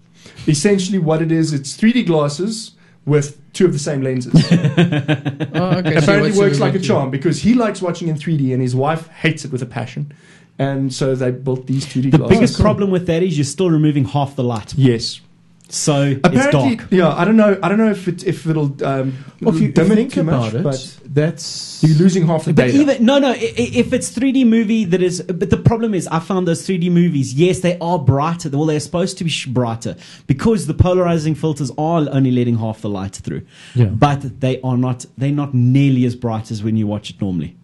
Essentially, what it is, it's 3D glasses with two of the same lenses. Oh, okay. Apparently what's works like a charm because he likes watching in 3D and his wife hates it with a passion. And so they built these 2D The glasses. biggest problem with that is you're still removing half the light, Yes. so it's Apparently, dark. yeah. I don't know. I don't know if it if it'll um, Well, if you dim it think too about much, it, but that's you're losing half the But data. even no, no. i- i- If it's 3D movie, that is. But the problem is, I found those 3D movies. Yes, they are brighter. Well, they're supposed to be brighter because the polarizing filters are only letting half the light through. Yeah. But they are not. They're not nearly as bright as when you watch it normally.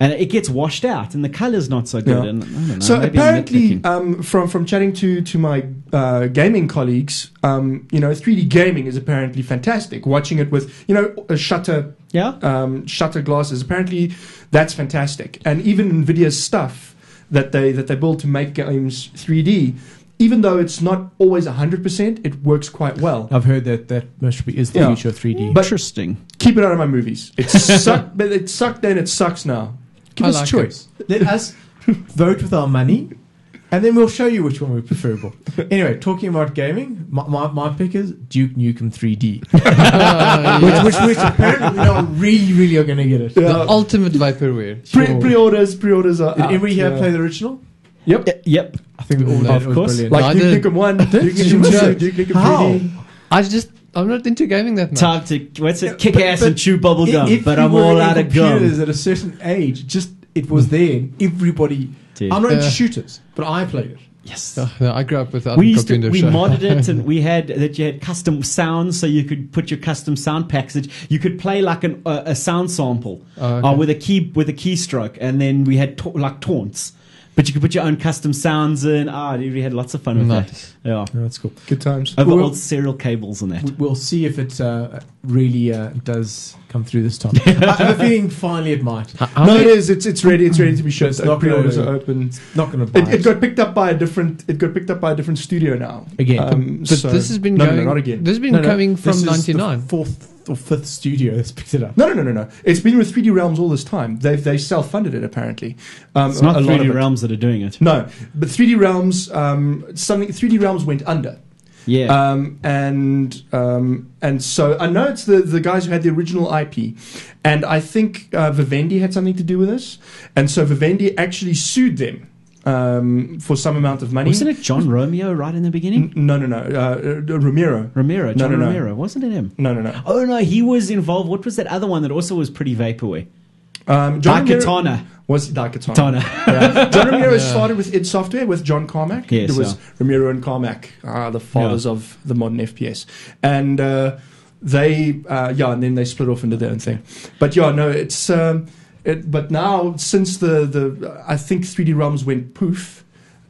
And it gets washed out, and the color's not so good. Yeah. And I don't know, so apparently, um, from from chatting to to my uh, gaming colleagues, um, you know, 3D gaming is apparently fantastic. Watching it with you know a shutter yeah. um, shutter glasses, apparently that's fantastic. And even Nvidia's stuff that they that they build to make games 3D, even though it's not always 100%, it works quite well. I've heard that that most is the Yeah. future of 3D. But- Interesting. Keep it out of my movies. It sucked, but it sucked then. It sucks now. Give I us like a choice. Let us vote with our money, and then we'll show you which one we're preferable. Anyway, talking about gaming, my, my, my pick is Duke Nukem 3D, Uh, which, which, which apparently we not really, really are going to get it. The ultimate vaporware. Pre- Sure. pre-orders, pre-orders are. Did out, anybody here yeah. play the original? Yep. Y- yep. I think we all No, did. of course. brilliant. Like Neither- Duke Nukem One, Duke Nukem Joke. Two, Duke Nukem How? 3D. I just, I'm not into gaming that much. Time to what's it? Kick but- ass but and chew bubble gum. If But you I'm were all in out of computers gum. at a certain age. Just it was there. Everybody. Dude. I'm not into Yeah. shooters, but I played it. Yes. Oh, no, I grew up without we a used to, we so- modded it and we had that you had custom sounds so you could put your custom sound package you could play like an, uh, a sound sample Oh, okay. uh, with a key with a keystroke and then we had ta- like taunts but you could put your own custom sounds in ah dude, we had lots of fun with Nice. that yeah No, that's cool. Good times. over Well- old serial cables and that We- We'll see if it uh, really uh, does come through this time. I have a feeling finally it might. How- how no, many- it is. It's it's ready. It's ready to be shipped. It's not Pre-orders gonna- are open. Not going to buy It, it, it got picked up by a different. It got picked up by a different studio now. Again. Um, But so- this has been no, going. No, no, not again. This has been No, no, coming from is '99. fourth or fifth studio that's picked it up. No, no, no, no, no. It's been with 3D Realms all this time. They they self funded it apparently. Um, it's not a lot 3D of it. realms that are doing it No, but 3D Realms, um, something 3D Realms went under, yeah um, and um, and so I know it's the the guys who had the original IP, and I think uh, Vivendi had something to do with this, and so Vivendi actually sued them um, for some amount of money. wasn't it John Romeo right in the beginning N- no, no, no, uh, uh, Romero. Romero No, John no, no. Romero wasn't it him No, no, no. oh no he was involved what was that other one that also was pretty vaporware Um, John Daikatana was Daikatana. Tana Yeah. John Romero Yeah. started with id Software with John Carmack. Yes, there was yeah. Romero and Carmack, ah, the fathers of the modern FPS, and uh, they, uh, yeah, and then they split off into their own thing. But yeah, no, it's. Um, it, but now, since the the, I think 3D Realms went poof,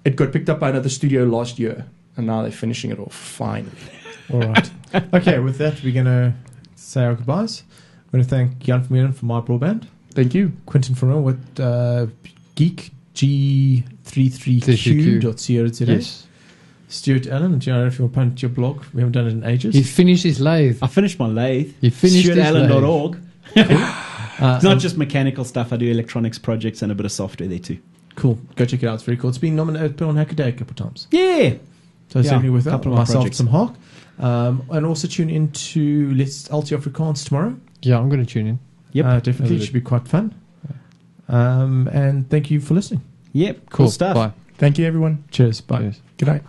it got picked up by another studio last year, and now they're finishing it off finally. All right. okay, with that, we're going to say our goodbyes. I'm going to thank Jan from Vermeulen for MyBroadband, Thank you. Quintin Farrell with uh, Geek G33Q.co.za, Yes. Stewart Allen. Do you know if you want to punch your blog? We haven't done it in ages. He finished his lathe. I finished my lathe He finished his lathe. StewartAllen.org Uh, It's not and- just mechanical stuff. I do electronics projects and a bit of software there too. cool. Go check it out. It's very cool. It's been nominated on Hackaday a couple of times. Yeah. So Yeah, certainly with that, couple of my myself, projects. some Hawk. Um, and also tune into Let's Alti Afrikaans tomorrow. Yeah, I'm going to tune in. Yep. Uh, definitely. It should be quite fun. Um, and thank you for listening. Yep. Cool. Cool stuff. Bye. Thank you, everyone. Cheers. Bye. Cheers. Good night.